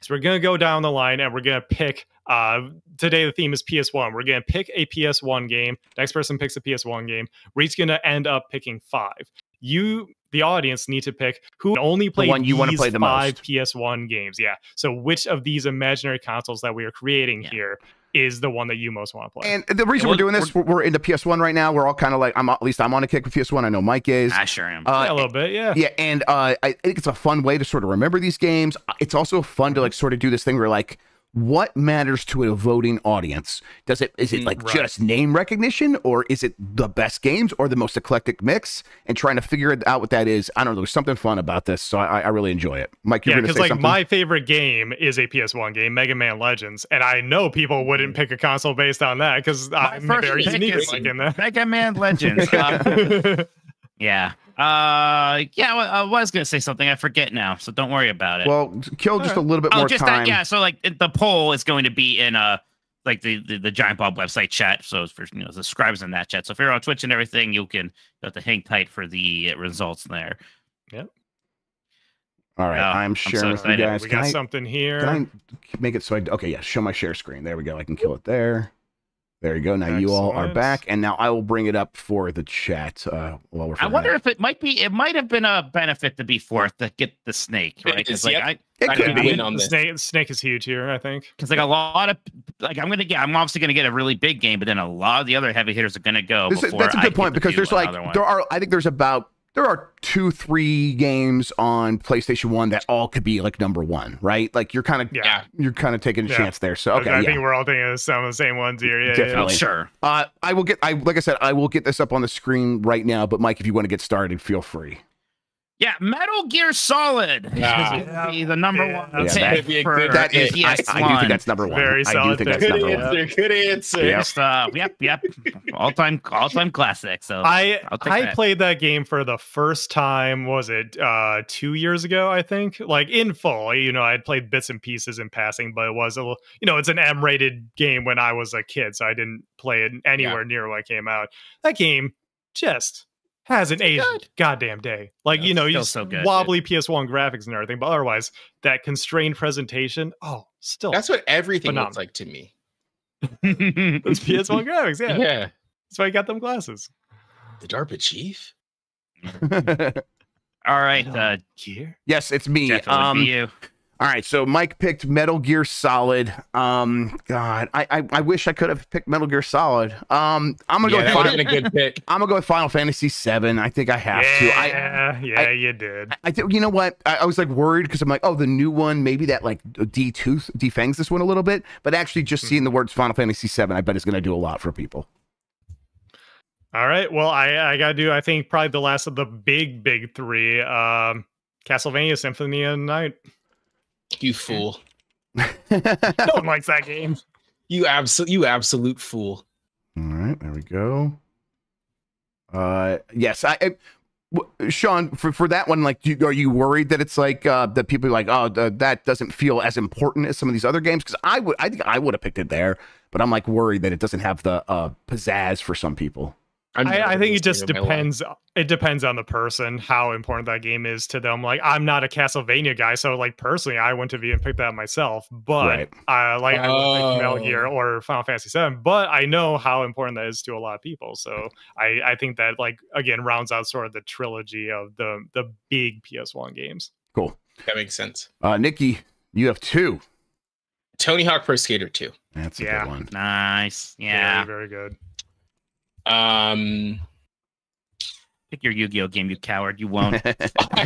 is we're gonna go down the line and we're gonna pick. Uh, today the theme is PS1. We're gonna pick a PS1 game. Next person picks a PS1 game. We're each gonna end up picking five. You, the audience, need to pick who only play one you wanna these play the five most. PS1 games. Yeah. So which of these imaginary consoles that we are creating Yeah. here is the one that you most want to play? And the reason Well, we're doing this, we're, we're into PS1 right now. We're all kind of like, I'm at least I'm on a kick with PS1. I know Mike is. I sure am. Uh, yeah, a little bit. Yeah. yeah, and uh, I think it's a fun way to sort of remember these games. It's also fun to like sort of do this thing where like what matters to a voting audience? Does it is it Mm, like right. just name recognition, or is it the best games, or the most eclectic mix? And trying to figure it out what that is. I don't know. There's something fun about this, so I, I really enjoy it. Mike, you're Yeah, going to because say like something. my favorite game is a PS1 game, Mega Man Legends, and I know people wouldn't pick a console based on that because I'm first very pick unique is- like in that. Mega Man Legends. Uh, yeah. Uh, yeah. well, I was gonna say something. I forget now, so don't worry about it. well, kill just a little bit oh, more just time. that. Yeah. So like it- the poll is going to be in uh like the, the the Giant Bomb website chat. So for you know the subscribers in that chat. So if you're on Twitch and everything, you can you have to hang tight for the uh, results there. Yep. All right, Oh, I'm I'm so sharing with you guys. we Can got I, something here. can I make it so I okay? Yeah, show my share screen. There we go. I can kill it there. There you go. Now you all are back, and now I will bring it up for the chat. Uh, while we're I wonder that. if it might be. It might have been a benefit to be fourth to get the snake, right? right? 'Cause, is, like yep. I, it I could could be. win on this. Snake, Snake is huge here, I think. because like a lot of like I'm gonna get. I'm obviously gonna get a really big game, but then a lot of the other heavy hitters are gonna go. This before that's a good get point because do there's like there are I think there's about there are two three games on PlayStation One that all could be like number one, right? Like you're kind of Yeah. Yeah. you're kind of taking a Yeah. chance there. So okay, I yeah. think we're all thinking of some of the same ones here. Yeah, yeah, Definitely. Oh, sure. Uh, I will get. I like I said, I will get this up on the screen right now. But Mike, if you want to get started, feel free. Yeah, Metal Gear Solid Yeah. is be the number Yeah. one Yeah, pick that'd be a for That is, I, I do think that's number one. Very I do solid think pick. that's Good number one. answer. Good answer. Yeah. Just, uh, yep, yep, all time, all time classic. So I I'll take I that. played that game for the first time. Was it uh, two years ago? I think, like in full. You know, I had played bits and pieces in passing, but it was a little. You know, it's an M-rated game when I was a kid, so I didn't play it anywhere near when it came out. That game just hasn't aged good. goddamn day. Like Yeah, you know, still you so good, wobbly PS1 graphics and everything, but otherwise that constrained presentation. Oh, still That's what everything Phenomenal. looks like to me. those PS1 graphics. Yeah, Yeah. that's why I got them glasses. The DARPA chief. all right, uh, Gear. yes, it's me. Jeff, it would Um, be you. All right, so Mike picked Metal Gear Solid. Um, God, I, I I wish I could have picked Metal Gear Solid. Um, I'm gonna Yeah, go that Final, been a good pick. I'm gonna go with Final Fantasy VII. I think I have to. I Yeah, yeah, you did. I think you know what I, I was like worried because I'm like, oh, the new one, maybe that like D tooth defangs this one a little bit, but actually just seeing the words Final Fantasy VII, I bet is going to do a lot for people. All right. Well, I I gotta do. I think probably the last of the big big three. Um, Castlevania Symphony of the Night. You fool. No one likes that game. You absolute you absolute fool. All right, there we go. Uh, yes, I, I w- Shawn, for, for that one, like, do are you worried that it's like uh, that people are like, oh, th- that doesn't feel as important as some of these other games? Because I would, I think I would have picked it there, but I'm like worried that it doesn't have the uh, pizzazz for some people. I've I, I think it just in my life. depends. It depends on the person how important that game is to them. Like I'm not a Castlevania guy, so like personally, I went to have even picked that myself. But Right. uh, like I would pick Metal Oh. Gear or Final Fantasy VII. But I know how important that is to a lot of people. So I I think that like again rounds out sort of the trilogy of the the big PS1 games. Cool. That makes sense. Uh, Niki, you have two. Tony Hawk Pro Skater 2. That's a Yeah. good one. Nice. Yeah. very, very good. Um Pick your Yu-Gi-Oh game, you coward. You won't.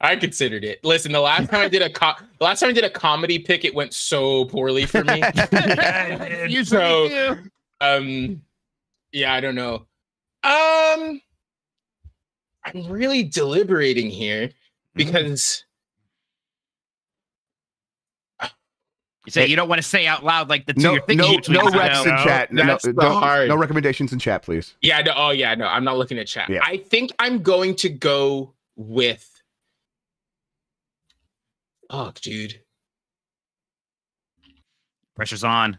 I considered it. Listen, the last time I did a co- the last time I did a comedy pick, it went so poorly for me. Usually So- do. um yeah, I don't know. Um I'm really deliberating here because You say you don't want to say out loud like the two no, you're thinking. no, which no just recs in chat. No, That's the don't- hard. no recommendations in chat, please. yeah, no, oh yeah, no, I'm not looking at chat. Yeah. I think I'm going to go with Oh, dude. Pressure's on.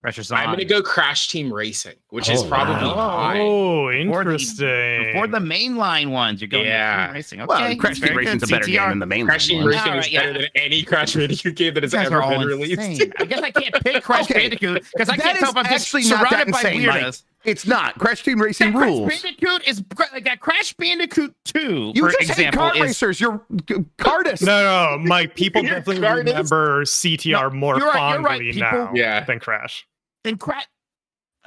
Pressure's on. I'm gonna go Crash Team Racing, which is Oh, probably wow. high. Oh, Before the- interesting. Before the mainline ones, you're going Yeah. to racing. Okay, Well, Crash that's very Team Racing's a better CTR. game than the main Crash Team. Racing All is right, better yeah. than any Crash Bandicoot game that has ever are all been released. I guess I can't pick Crash Okay. Bandicoot because I That can't tell is if I'm just actually not that surrounded by insane, Mike. Weirdos. It's not. Crash Team Racing That rules. Crash Bandicoot is like that. Crash Bandicoot Two, You for just hate example, kart is racers. You're g- cardist. No, no, Mike. People definitely retarded. remember CTR more you're right, you're fondly right, people. now Yeah. than Crash. then Crash.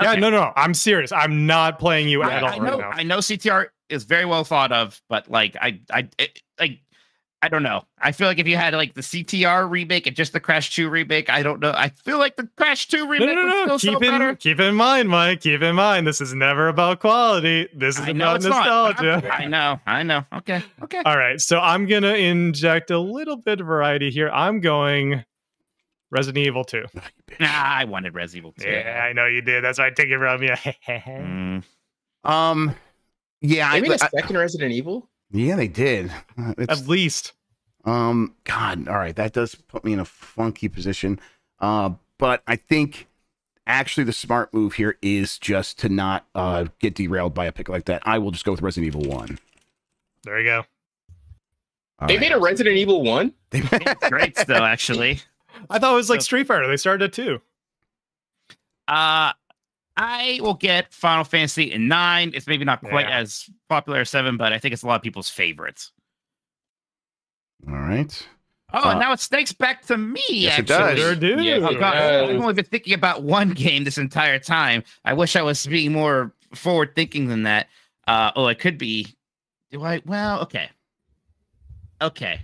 Yeah, no, no, I'm serious. I'm not playing you I, at I all know, right now. I know CTR is very well thought of, but like I, I, it, like I don't know. I feel like if you had like the CTR remake and just the Crash 2 remake, I don't know. I feel like the Crash 2 remake no, no, no. was still Keep so better. keep in mind, Mike. Keep in mind, this is never about quality. This is I about it's not. nostalgia. I know. I know. Okay. Okay. All right, so I'm gonna inject a little bit of variety here. I'm going Resident Evil 2. Nah, I wanted Resident Evil 2. Yeah, I know you did. That's why I take it from you. Mm. Um, yeah, They I, made a I- second Resident Evil. Yeah, they did. Uh, it's- At least. Um, God, all right, that does put me in a funky position. Uh, but I think actually the smart move here is just to not uh get derailed by a pick like that. I will just go with Resident Evil One. There you go. All they right. made a Resident Evil one. It's great still, actually. I thought it was like Street Fighter. They started at two. Uh I will get Final Fantasy in nine. It's maybe not quite Yeah. as popular as seven, but I think it's a lot of people's favorites. all right. Oh, and Uh, now it snakes back to me. Yes, it does. Sure do. Yes, Oh it god, does. I've only been thinking about one game this entire time. I wish I was being more forward thinking than that. Uh oh, it could be. Do I? Well, okay, okay.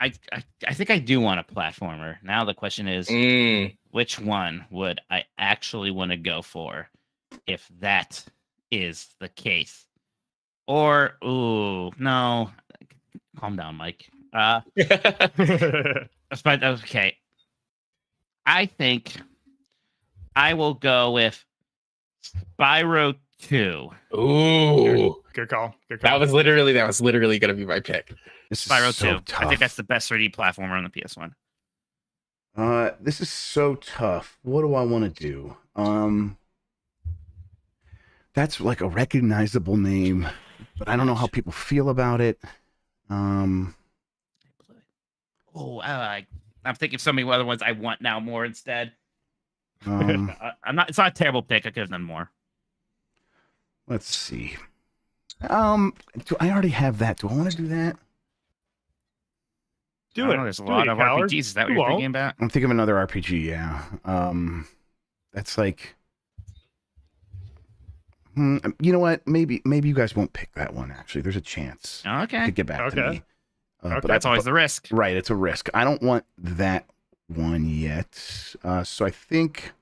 I I, I think I do want a platformer. Now the question is, Mm. Which one would I actually want to go for, if that is the case? Or ooh, no, calm down, Mike. Uh, but okay. I think I will go with Spyro 2. Ooh, Good call. Good call. that was literally that was literally gonna be my pick. This is Spyro so 2. tough. I think that's the best 3D platformer on the PS1. Uh, this is so tough. What do I want to do? Um, that's like a recognizable name, but I don't know how people feel about it. Um, Oh, I, I'm thinking of so many other ones I want now more instead. um I, I'm not. It's not a terrible pick. I could have done more. let's see. Um, do I already have that? Do I want to do that? I Do don't it. know, There's a Do lot it, of coward. RPGs. Is that what You you're won't. thinking about? I'm thinking of another RPG. Yeah. Um, that's like. Hmm, you know what? Maybe maybe you guys won't pick that one. Actually, there's a chance Okay. to get back to Okay. me. Uh, Okay. but That's I- always but- the risk. Right, it's a risk. I don't want that one yet. Uh, so I think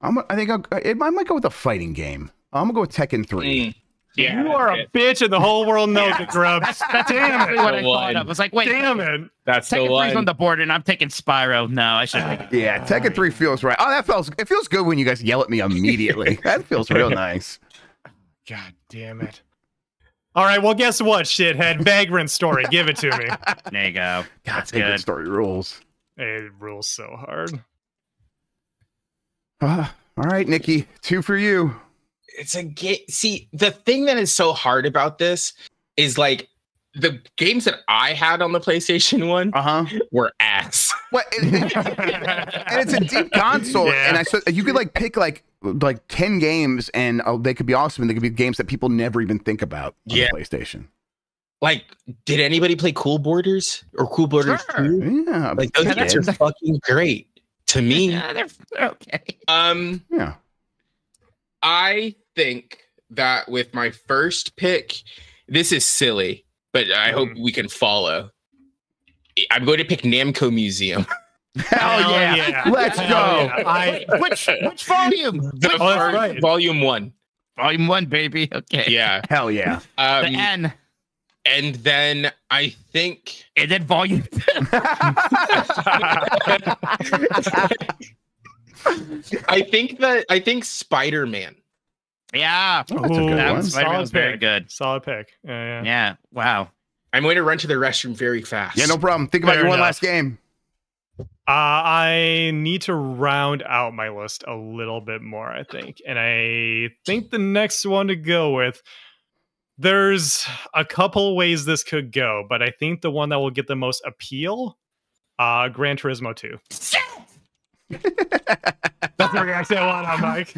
I'm. I think I'll, I might go with a fighting game. I'm gonna go with Tekken Three. Mm. Yeah, you are a bitch, and the whole world knows it, Grubb. That's that's Damn exactly it. what I The thought one. of. I was like, wait, Damn it. That's the Tekken 3's on the board, and I'm taking Spyro. No, I should. Take Yeah, Tekken Three feels right. Oh, that feels. It feels good when you guys yell at me immediately. that feels real nice. God damn it. All right, well, guess what, shithead? Vagrant story. Give it to me. There you go. God, That's good. story rules. It rules so hard. Uh, all right, Niki, two for you. It's a game. See, the thing that is so hard about this is like the games that I had on the PlayStation One Uh huh. were ass. What? And, and it's a deep console, Yeah. and I said you could like pick like like ten games, and uh, they could be awesome, and they could be games that people never even think about on Yeah. the PlayStation. Like, did anybody play Cool Boarders or Cool Boarders Sure. 2? Yeah, Like those games that's- are fucking great to me. Yeah, they're, they're okay. Um, yeah. I think that with my first pick, this is silly, but I hope we can follow. I'm going to pick Namco Museum. Hell, Hell yeah. yeah. Let's Hell go. yeah. I, Which which volume? The Oh, first- right. volume one. Volume one, baby. Okay. Yeah. Hell yeah. The Um, N. and then I think And then volume. I think that I think Spider Man. Yeah. Oh, that's a Ooh, good That one. was, Spider-Man was very good. solid pick. Yeah, yeah. Yeah. Wow. I'm going to run to the restroom very fast. Yeah, no problem. Think about Fair your one last game. Uh, I need to round out my list a little bit more, I think. And I think the next one to go with, there's a couple ways this could go, but I think the one that will get the most appeal, uh, Gran Turismo 2. That's the reaction I want on Mike.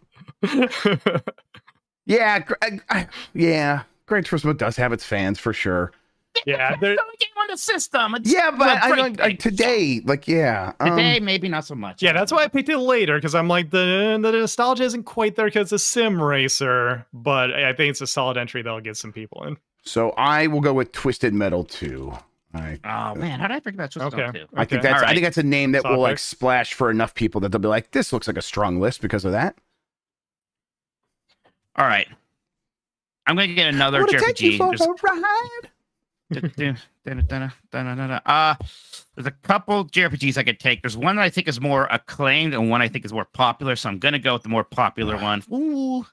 Yeah, I, I, yeah. Gran Turismo does have its fans for sure. Yeah, It's there- the only game on the system. It's Yeah, but a I great don't like today. Like, yeah. um, Today, maybe not so much. yeah, that's why I picked it later because I'm like the the nostalgia isn't quite there because it's a sim racer, but I think it's a solid entry that'll get some people in. so I will go with Twisted Metal 2. I, Oh man, how did I forget about Twisted Okay. Metal too? I think Okay. that's I think that's a name that will like splash for enough people that they'll be like, this looks like a strong list because of that. All right, I'm gonna get another Wanna take you JRPG. for There's- a ride? Uh, there's a couple JRPGs I could take. There's one that I think is more acclaimed and one I think is more popular. So I'm gonna go with the more popular one. Ooh,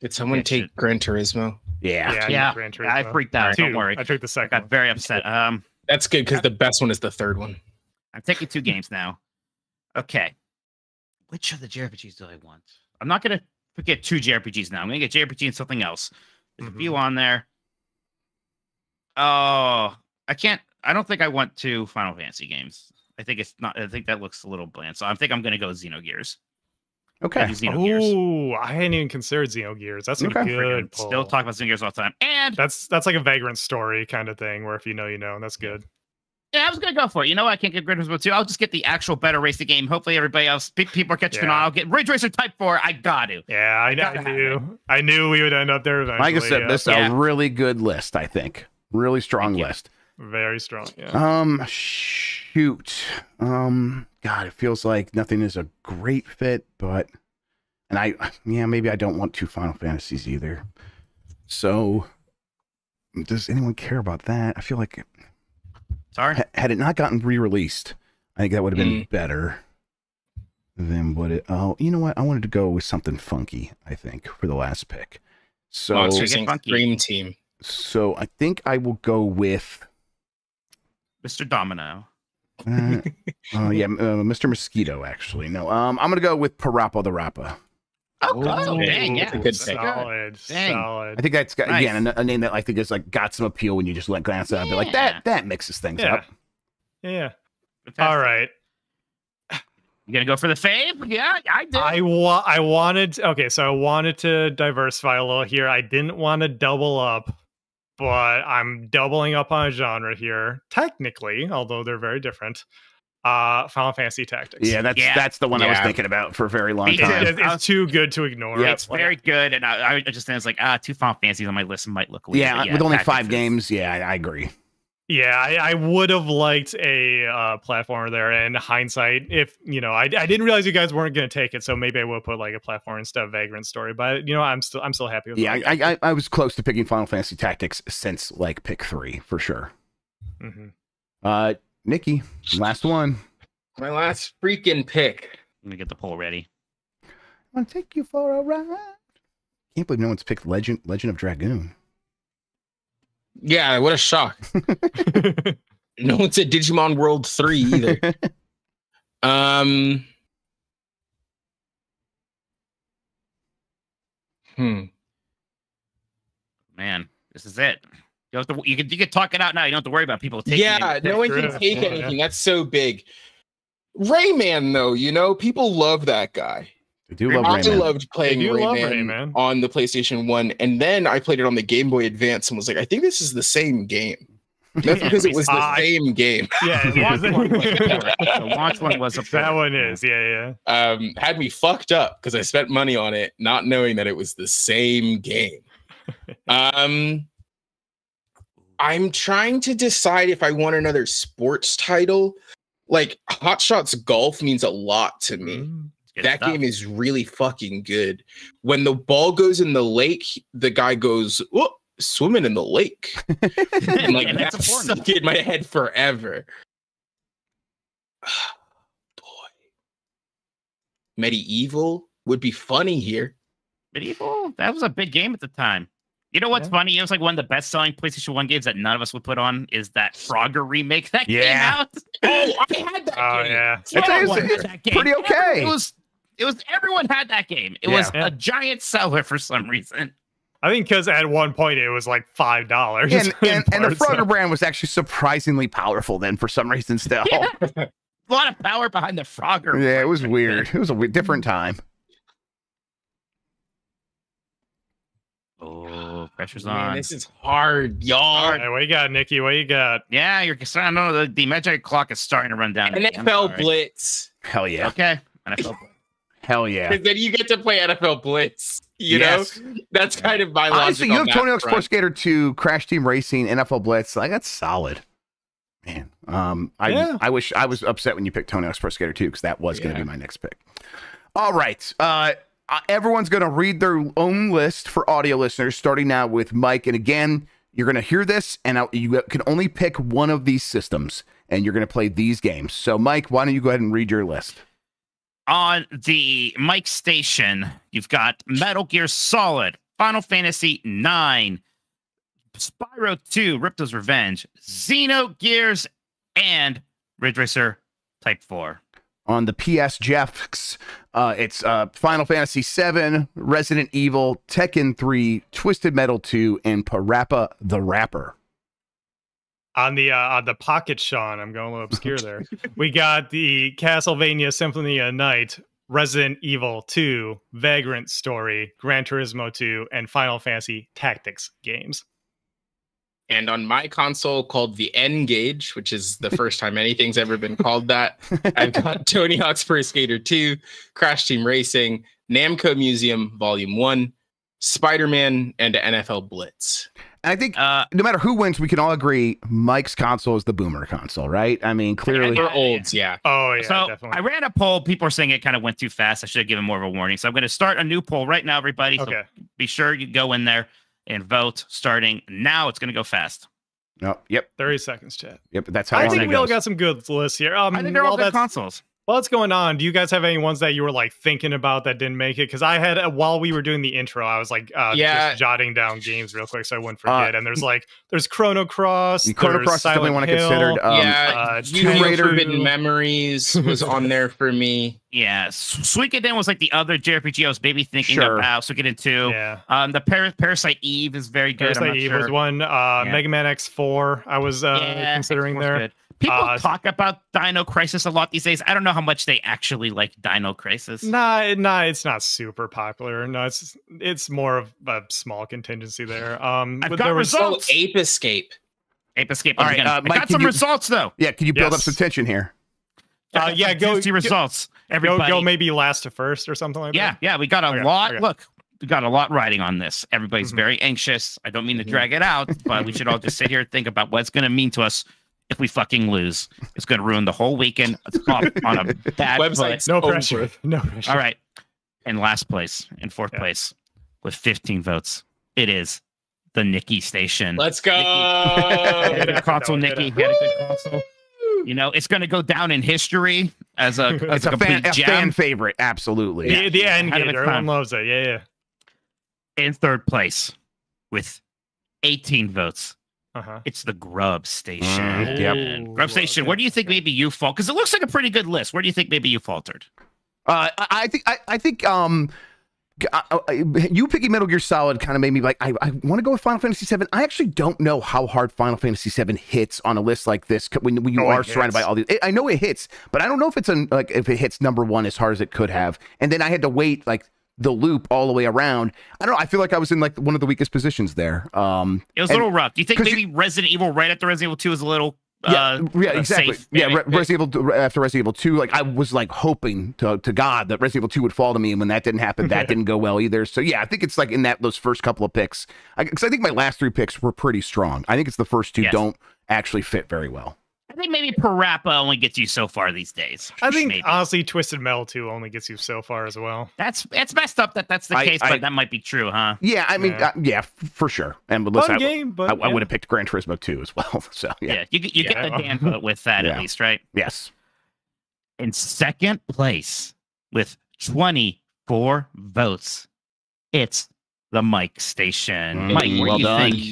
Did someone Yeah, take shit. Gran Turismo? Yeah. Yeah, yeah, Gran I freaked out. Two. Don't worry, I took the I second. got one. very upset. Um, That's good because the best one is the third one. I'm taking two games now. Okay, which of the JRPGs do I want? I'm not gonna forget two JRPGs now. I'm gonna get JRPG and something else. There's a mm-hmm. few on there. Oh, I can't. I don't think I want two Final Fantasy games. I think it's not. I think that looks a little bland. So I think I'm gonna go Xenogears. Okay. Xenogears. Oh, I hadn't even considered Xenogears. That's a Okay. good Still pull. talk about Xenogears all the time. And That's that's like a vagrant story kind of thing where if you know, you know, and that's good. Yeah, I was gonna go for it. You know, what? I can't get Grid Racer 2. I'll just get the actual better racing game. Hopefully, everybody else, pe- people are catching Yeah. on. I'll get Ridge Racer Type 4. I got to. Yeah, I, gotta I knew. I knew we would end up there eventually. Like I said, yeah. this is Yeah. a really good list, I think. Really strong Thank you. list. very strong. Yeah. Um, shoot. Um, God, it feels like nothing is a great fit, but, and I, yeah, maybe I don't want two Final Fantasies either. So, does anyone care about that? I feel like Sorry. ha- had it not gotten re-released, I think that would have been better than what it. Oh, you know what? I wanted to go with something funky. I think for the last pick. So, Monster Get Inc. funky. Dream Team. so I think I will go with. Mr. Domino. Uh, uh, yeah, uh, Mr. Mosquito. Actually, no. Um, I'm gonna go with Parappa the Rapper. Oh, Oh, dang, yeah. that's a good that's pick. solid, Dang. solid. I think that's got, Nice. again a, a name that I think is like got some appeal when you just let glance at it. Be like that. That mixes things Yeah. up. yeah. Fantastic. All right. You gonna go for the fave? Yeah, I did. I wa- I wanted okay, so I wanted to diversify a little here. I didn't want to double up, but I'm doubling up on a genre here. Technically, although they're very different. Uh Final Fantasy Tactics. Yeah, that's Yeah. that's the one I was thinking about for a very long Me It- time. it- it's too good to ignore. Yeah, it's very good, and I, I just think it's like ah, two Final Fantasies on my list might look weird. Yeah, but with only Tactics five is- games. Yeah, I, I agree. Yeah, I, I would have liked a uh, platformer there. And hindsight, if you know, I, I didn't realize you guys weren't going to take it, so maybe I would put like a platform instead of Vagrant Story. But you know, I'm still I'm still happy with. Yeah, I, I I- I was close to picking Final Fantasy Tactics since like pick three for sure. hmm Uh, Niki, last one. My last freaking pick. Let me get the poll ready. I want to take you for a ride. Can't believe no one's picked Legend Legend of Dragoon. Yeah, what a shock. No one said Digimon World 3 either. um Hmm. Man, this is it. You, have to, you can you can talk it out now. You don't have to worry about people taking. Yeah, it. no one can take Yeah. anything. That's so big. Rayman, though, you know, people love that guy. I do love I Rayman. loved playing do love Rayman, Rayman. on the PlayStation 1, and then I played it on the Game Boy Advance and was like, I think this is the same game. That's because it was the I- same game. Yeah, The launch one was a yeah. The launch one was a that one is. Yeah, yeah. Um, had me fucked up because I spent money on it, not knowing that it was the same game. Um, I'm trying to decide if I want another sports title. Like Hot Shots Golf means a lot to me. Mm. That stuff. game is really fucking good. When the ball goes in the lake, the guy goes, "Whoa, swimming in the lake." And like And that's important. stuck in my head forever. Boy. MediEvil would be funny here. MediEvil. That was a big game at the time. You know what's Yeah. funny? It was like one of the best selling PlayStation 1 games that none of us would put on is that Frogger remake that Yeah. came out. Oh, I had that Oh game. yeah. I'd it's- that game. pretty okay. Every- It was it was everyone had that game. It was Yeah. a giant seller for some reason. I think because at one point it was like five dollars. and, and, and the Frogger brand was actually surprisingly powerful then for some reason still. Yeah. A lot of power behind the Frogger. Yeah, it was weird. It was a different hmm. time. Oh, pressure's Man, on. this is hard, y'all. Hey, what you got, Niki? What you got? yeah, you're starting. No, the, the magic clock is starting to run down. again. I'm NFL. Blitz. Hell yeah. Okay. NFL. Blitz. Hell yeah. Because then you get to play NFL Blitz. You Yes. know, that's kind of my logic. Honestly, you have Tony Hawk's Pro. Skater 2, Crash Team Racing, NFL Blitz. Like that's solid. Man, um, I Yeah. I wish I was upset when you picked Tony Hawk's Pro Skater 2 because that was going to be my next pick. All right, uh, everyone's going to read their own list for audio listeners, starting now with Mike. And again, you're going to hear this, and you can only pick one of these systems, and you're going to play these games. So, Mike, why don't you go ahead and read your list? On the Mike station, you've got Metal Gear Solid, Final Fantasy 9, Spyro 2, Ripto's Revenge, Xenogears, and Ridge Racer Type 4. On the PS Jeffs. Uh, it's uh, Final Fantasy VII, Resident Evil, Tekken 3, Twisted Metal 2, and Parappa the Rapper. On the uh, on the pocket Shawn, I'm going a little obscure there. we got the Castlevania Symphony of Night, Resident Evil 2, Vagrant Story, Gran Turismo 2, and Final Fantasy Tactics games. And on my console called the N Gauge, which is the first time anything's ever been called that, I've got Tony Hawk's Pro Skater 2, Crash Team Racing, Namco Museum Volume 1, Spider Man, and NFL Blitz. And I think Uh, no matter who wins, we can all agree Mike's console is the boomer console, right? I mean, clearly. For olds, yeah. Oh yeah, so definitely. I ran a poll. People are saying it kind of went too fast. I should have given more of a warning. So I'm going to start a new poll right now, everybody. So okay. be sure you go in there and vote starting now. It's going to go fast. No, yep, 30 seconds, chat. yep. That's how I long think it we all got some good lists here. Um, I think they're all while good consoles. While it's going on, do you guys have any ones that you were like thinking about that didn't make it? Because I had uh, while we were doing the intro, I was like, uh, Yeah. just jotting down games real quick so I wouldn't Uh, forget. and there's like, there's Chrono Cross, The Chrono there's Cross is definitely Silent one I considered. Um, yeah, uh, Yu-Gi-Oh! Tomb Raider. Forbidden Memories was on there for me. Yeah, S- Suikoden was like the other JRPG I was maybe thinking Sure. about. Suikoden 2. Yeah. Um, the Par- Parasite Eve is very good. I'm Parasite not Eve sure. was one. Uh, Yeah. Mega Man X4, I was uh, Yeah, considering X4's there. good. People Uh, talk about Dino Crisis a lot these days. I don't know how much they actually like Dino Crisis. Nah, nah, it's not super popular. No, it's it's more of a small contingency there. Um, I've got there was results. Oh, Ape Escape. Ape Escape. All All right, right, uh, I got some you- results though. yeah, can you build up some tension here? Uh, yeah, go- Juicy go- results. Everybody. go maybe last to first or something like yeah, that. yeah. Yeah, we got a Okay, lot. okay. Look, we got a lot riding on this. Everybody's Mhm. very anxious. I don't mean to Mhm. drag it out, but we should all just sit here and think about what it's going to mean to us if we fucking lose. It's going to ruin the whole weekend. It's off on a bad foot. Website's No over. pressure. No pressure. All right. In last place, in fourth Yeah. place, with 15 votes, it is the Niki station. Let's go. Had a good console, Niki. after Had a good console. You know, it's going to go down in history as a, as It's a a fan, a fan favorite, absolutely. The, the end game. Everyone time. loves it. Yeah, yeah. in third place with 18 votes. Uh-huh. It's the Grubb Station. Mm, yep. Grubb Station. Okay, Where do you think okay. maybe you fall? Because it looks like a pretty good list. Where do you think maybe you faltered? Uh, I, I think I, I think um, g- I- I- you picking Metal Gear Solid kind of made me like I, I want to go with Final Fantasy VII. I actually don't know how hard Final Fantasy VII hits on a list like this when, when you Oh, are surrounded by all these. I- I know it hits, but I don't know if it's an like if it hits number one as hard as it could have. And then I had to wait like the loop all the way around. I don't know. I feel like I was in like one of the weakest positions there. Um, It was a little rough. Do you think 'cause you- maybe Resident Evil right after Resident Evil 2 is a little yeah, uh, yeah, uh, exactly. safe? yeah. Re- Resident Evil after Resident Evil Two, like I was like hoping to to God that Resident Evil Two would fall to me, and when that didn't happen, that didn't go well either. So yeah, I think it's like in that those first couple of picks, because I, think my last three picks were pretty strong. I think it's the first two Yes. don't actually fit very well. I think maybe Parappa only gets you so far these days. I think Maybe. honestly, Twisted Metal 2 only gets you so far as well. that's it's messed up that that's the I- case, I- but that might be true, huh? Yeah, I mean, Yeah. yeah, uh, yeah for sure. And but listen, Fun I, game, but I, I would have picked Gran Turismo Two as well. So yeah, Yeah, you, you Yeah. get the Dan vote with that Yeah. at least, right? yes. in second place with 24 votes. It's the Mike Station. Mm, Mike, where well do you done. think?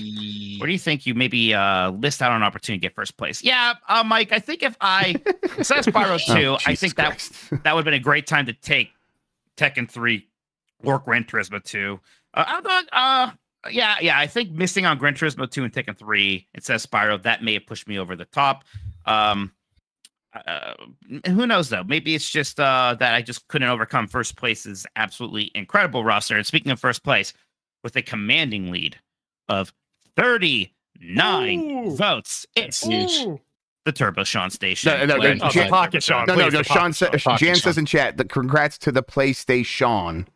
Where do you think you maybe uh, list out an opportunity to get first place? Yeah, uh, Mike. I think if I said Spyro two, Oh, I think that Christ. that would have been a great time to take Tekken three or Gran Turismo two. Uh, I thought, uh, yeah, yeah. I think missing on Gran Turismo two and Tekken three, it says Spyro. That may have pushed me over the top. Um, uh, who knows though? Maybe it's just uh, that I just couldn't overcome first place's absolutely incredible roster. And speaking of first place, with a commanding lead of 39 Ooh. votes. It's huge. The Turbo Shawn station. No, no, no, no, Jan- pocket Shawn. No, no, please, no. the Shawn, pocket sa- Jan says in chat, the congrats to the PlayStation.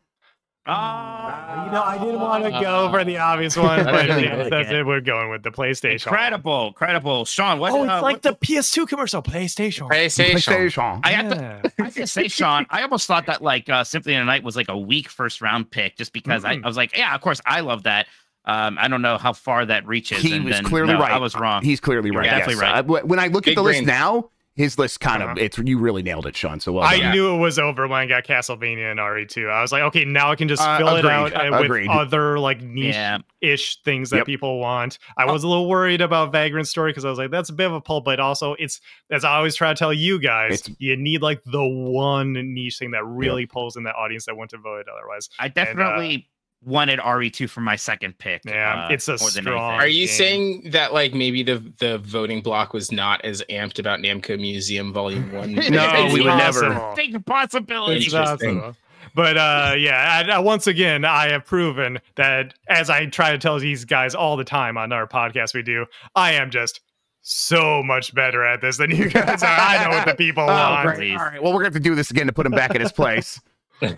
Ah, You know, I didn't want to go for the obvious one, but really that's it. it. We're going with the PlayStation. incredible, incredible. Shawn, what? Oh, it's uh, like what- the PS2 commercial, PlayStation. PlayStation. PlayStation. I have to. Yeah. I have to say, Shawn, I almost thought that like uh, Symphony of the Night was like a weak first round pick, just because I, Mm. I was like, yeah, of course, I love that. Um, I don't know how far that reaches. He and was then- clearly no, right. I was wrong. He's clearly You right. definitely yes. right. Uh, wh- when I look at Big the list now, his list kind of Uh-huh. it's you really nailed it, Shawn. So well I done. knew it was over when I got Castlevania and RE2. I was like, okay, now I can just Uh, fill agreed. it out uh, with Agreed. other like niche yeah, ish things that Yep. people want. I was a little worried about Vagrant Story because I was like, that's a bit of a pull, but also it's as I always try to tell you guys, It's- you need like the one niche thing that really pulls in that audience that wouldn't have voted otherwise. I definitely wanted RE2 for my second pick. Yeah, uh, it's a more than strong- anything. Are you game. saying that like maybe the the voting block was not as amped about Namco Museum Volume One? No, It's we would never. possible. Distinct possibility. It's possible. But uh, yeah, I, I, once again, I have proven that as I try to tell these guys all the time on our podcast we do, I am just so much better at this than you guys are. I know what the people Oh, want. great. All right. Well, we're going to have to do this again to put him back in his place.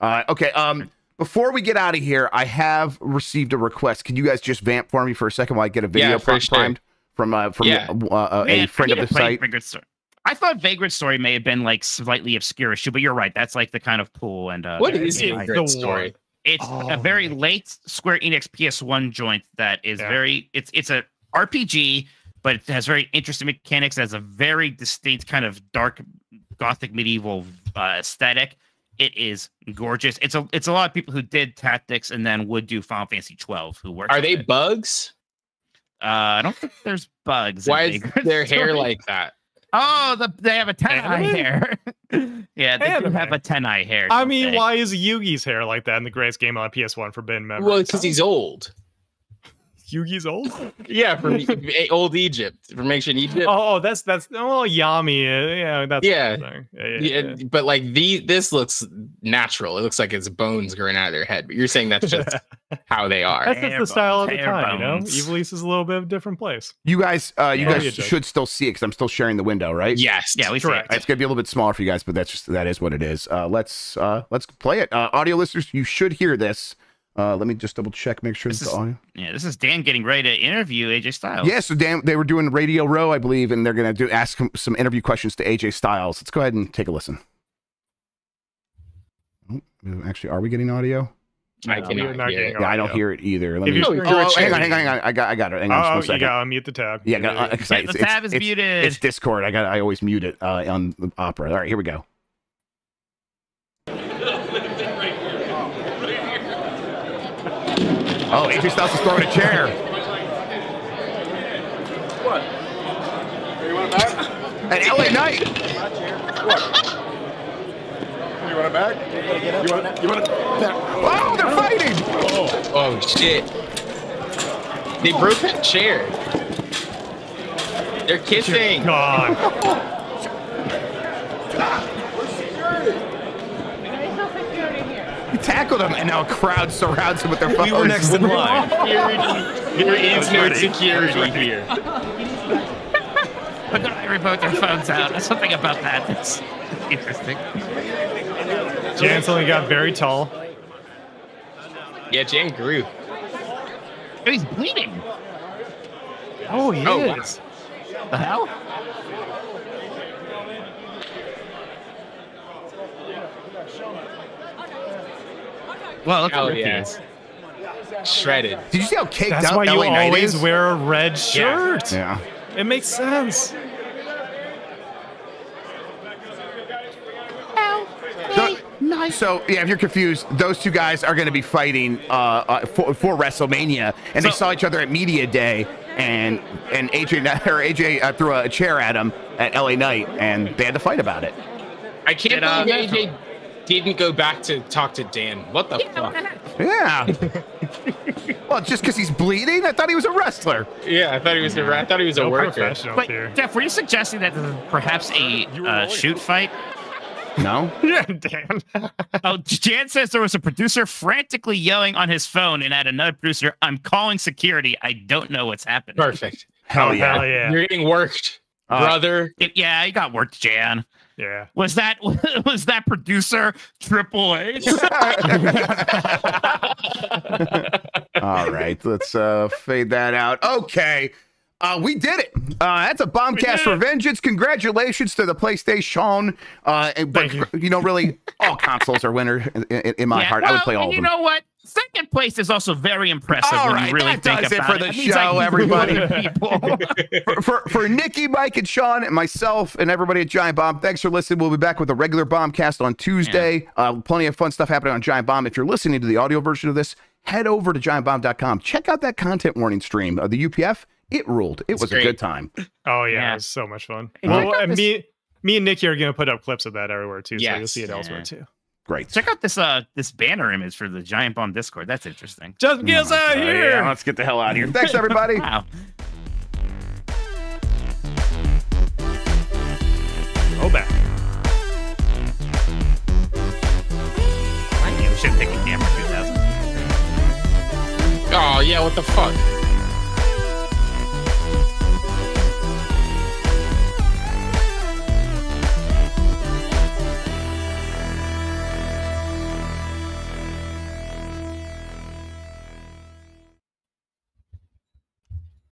Uh, okay. Um, before we get out of here, I have received a request. Can you guys just vamp for me for a second while I get a video Yeah, for sure. primed from uh, from Yeah. uh, uh, Man, a friend of the site? Vagrant Story. I thought Vagrant Story may have been like slightly obscure issue, but you're right. That's like the kind of pool and uh, What very- is it's a the story? It's Oh, a very man. late Square Enix PS1 joint that is Yeah. very. It's it's a RPG, but it has very interesting mechanics. It has a very distinct kind of dark gothic medieval uh, aesthetic. It is gorgeous. It's a it's a lot of people who did Tactics and then would do Final Fantasy 12 who work. Are they bugs? Uh, I don't think there's bugs. in Why is Vagrant their hair like that? Oh, the, they have a ten eye hair. yeah, they do have a ten eye hair. I mean, they? why is Yugi's hair like that in the greatest game on PS1 Forbidden Memories? Well, because he's old. Yugi's old. Yeah, from old Egypt, from ancient Egypt. Oh, oh, that's that's oh Yami. Uh, yeah, that's Yeah. yeah, yeah, yeah, Yeah, yeah. but like the this looks natural. It looks like it's bones growing out of their head. But you're saying that's just how they are. That's just the style of the time, hair you know. bones. Ivalice is a little bit of a different place. You guys, uh, you Yeah. guys Yeah, should still see it because I'm still sharing the window, right? Yes. Yeah, we Correct. it. It's gonna be a little bit smaller for you guys, but that's just that is what it is. Uh, let's uh, let's play it. Uh, audio listeners, you should hear this. Uh, let me just double check, make sure This it's is- the audio. Yeah, this is Dan getting ready to interview AJ Styles. Yeah, so Dan, they were doing Radio Row, I believe, and they're gonna do ask him some interview questions to AJ Styles. Let's go ahead and take a listen. Oh, Actually, are we getting audio? I no, can't hear it. Yeah, I don't hear it either. Let If me. you- Oh, oh, hang on, hang on, hang on. I got, I got it. Hang on, just Oh, one you second. gotta unmute the tab. Yeah, I got, uh, 'cause I- Yeah, the it's- tab is it's- muted. It's Discord. I got. I always mute it uh, on the Opera. All right, here we go. Oh, AJ Styles is throwing a chair. What? You want it back? At LA Knight. You want it back? You want it? You want it back? Oh, they're fighting. Oh, oh shit! They broke that chair. They're kissing. Gone. He tackled him, and now a crowd surrounds him with their phones. We were next in line. There is no security here. Look at they both their phones out. There's something about that that's interesting. Jan suddenly got very tall. Yeah, Jan grew. Oh, he's bleeding. Oh, he Oh, wow. is. The hell? Well, look Hell how yeah. Shredded. Did you see how caked That's out why you LA Knight always is? wear a red shirt. Yeah. It makes sense. So, so, yeah, if you're confused, those two guys are going to be fighting uh, uh, for, for WrestleMania, and they saw each other at media day, and and AJ or AJ uh, threw a chair at him at LA Knight, and they had to fight about it. I can't Did, uh, believe AJ didn't go back to talk to Dan. What the fuck? Yeah. well, just because he's bleeding, I thought he was a wrestler. Yeah, I thought he was a. I thought he was a No worker. professionals Wait, here. Jeff, were you suggesting that this is perhaps a uh, shoot fight? No? Yeah, Dan. Oh, Jan says there was a producer frantically yelling on his phone, and at another producer, "I'm calling security. I don't know what's happening." Perfect. Hell Oh, yeah. Hell yeah. You're getting worked, Uh, brother. It- yeah, you got worked, Jan. Yeah. Was that was that producer Triple H? All right, let's uh fade that out. Okay. Uh, we did it. Uh, that's a bombcast did for vengeance. Congratulations to the PlayStation. Uh, but Thank you. know, really, all consoles are winner in, in, in my Yeah, heart. I would play all of them. you know what? Second place is also very impressive All when right, you really that think does it for it. the That means show, I everybody. for, for for Niki, Mike, and Shawn, and myself, and everybody at Giant Bomb, thanks for listening. We'll be back with a regular Bombcast on Tuesday. Uh, plenty of fun stuff happening on Giant Bomb. If you're listening to the audio version of this, head over to giantbomb.com. Check out that content warning stream of the UPF. It ruled. It It's was a good time. Oh yeah, Yeah. it was so much fun. Hey, well, and this- me, me and Niki are gonna put up clips of that everywhere too, so you'll see it Yeah. elsewhere too. Great. Check out this uh this banner image for the Giant Bomb Discord. That's interesting. Just get us out of here. Yeah, let's get the hell out of here. Thanks, everybody. Wow. Go back. I knew we should pick a camera 2000. Oh yeah, what the fuck?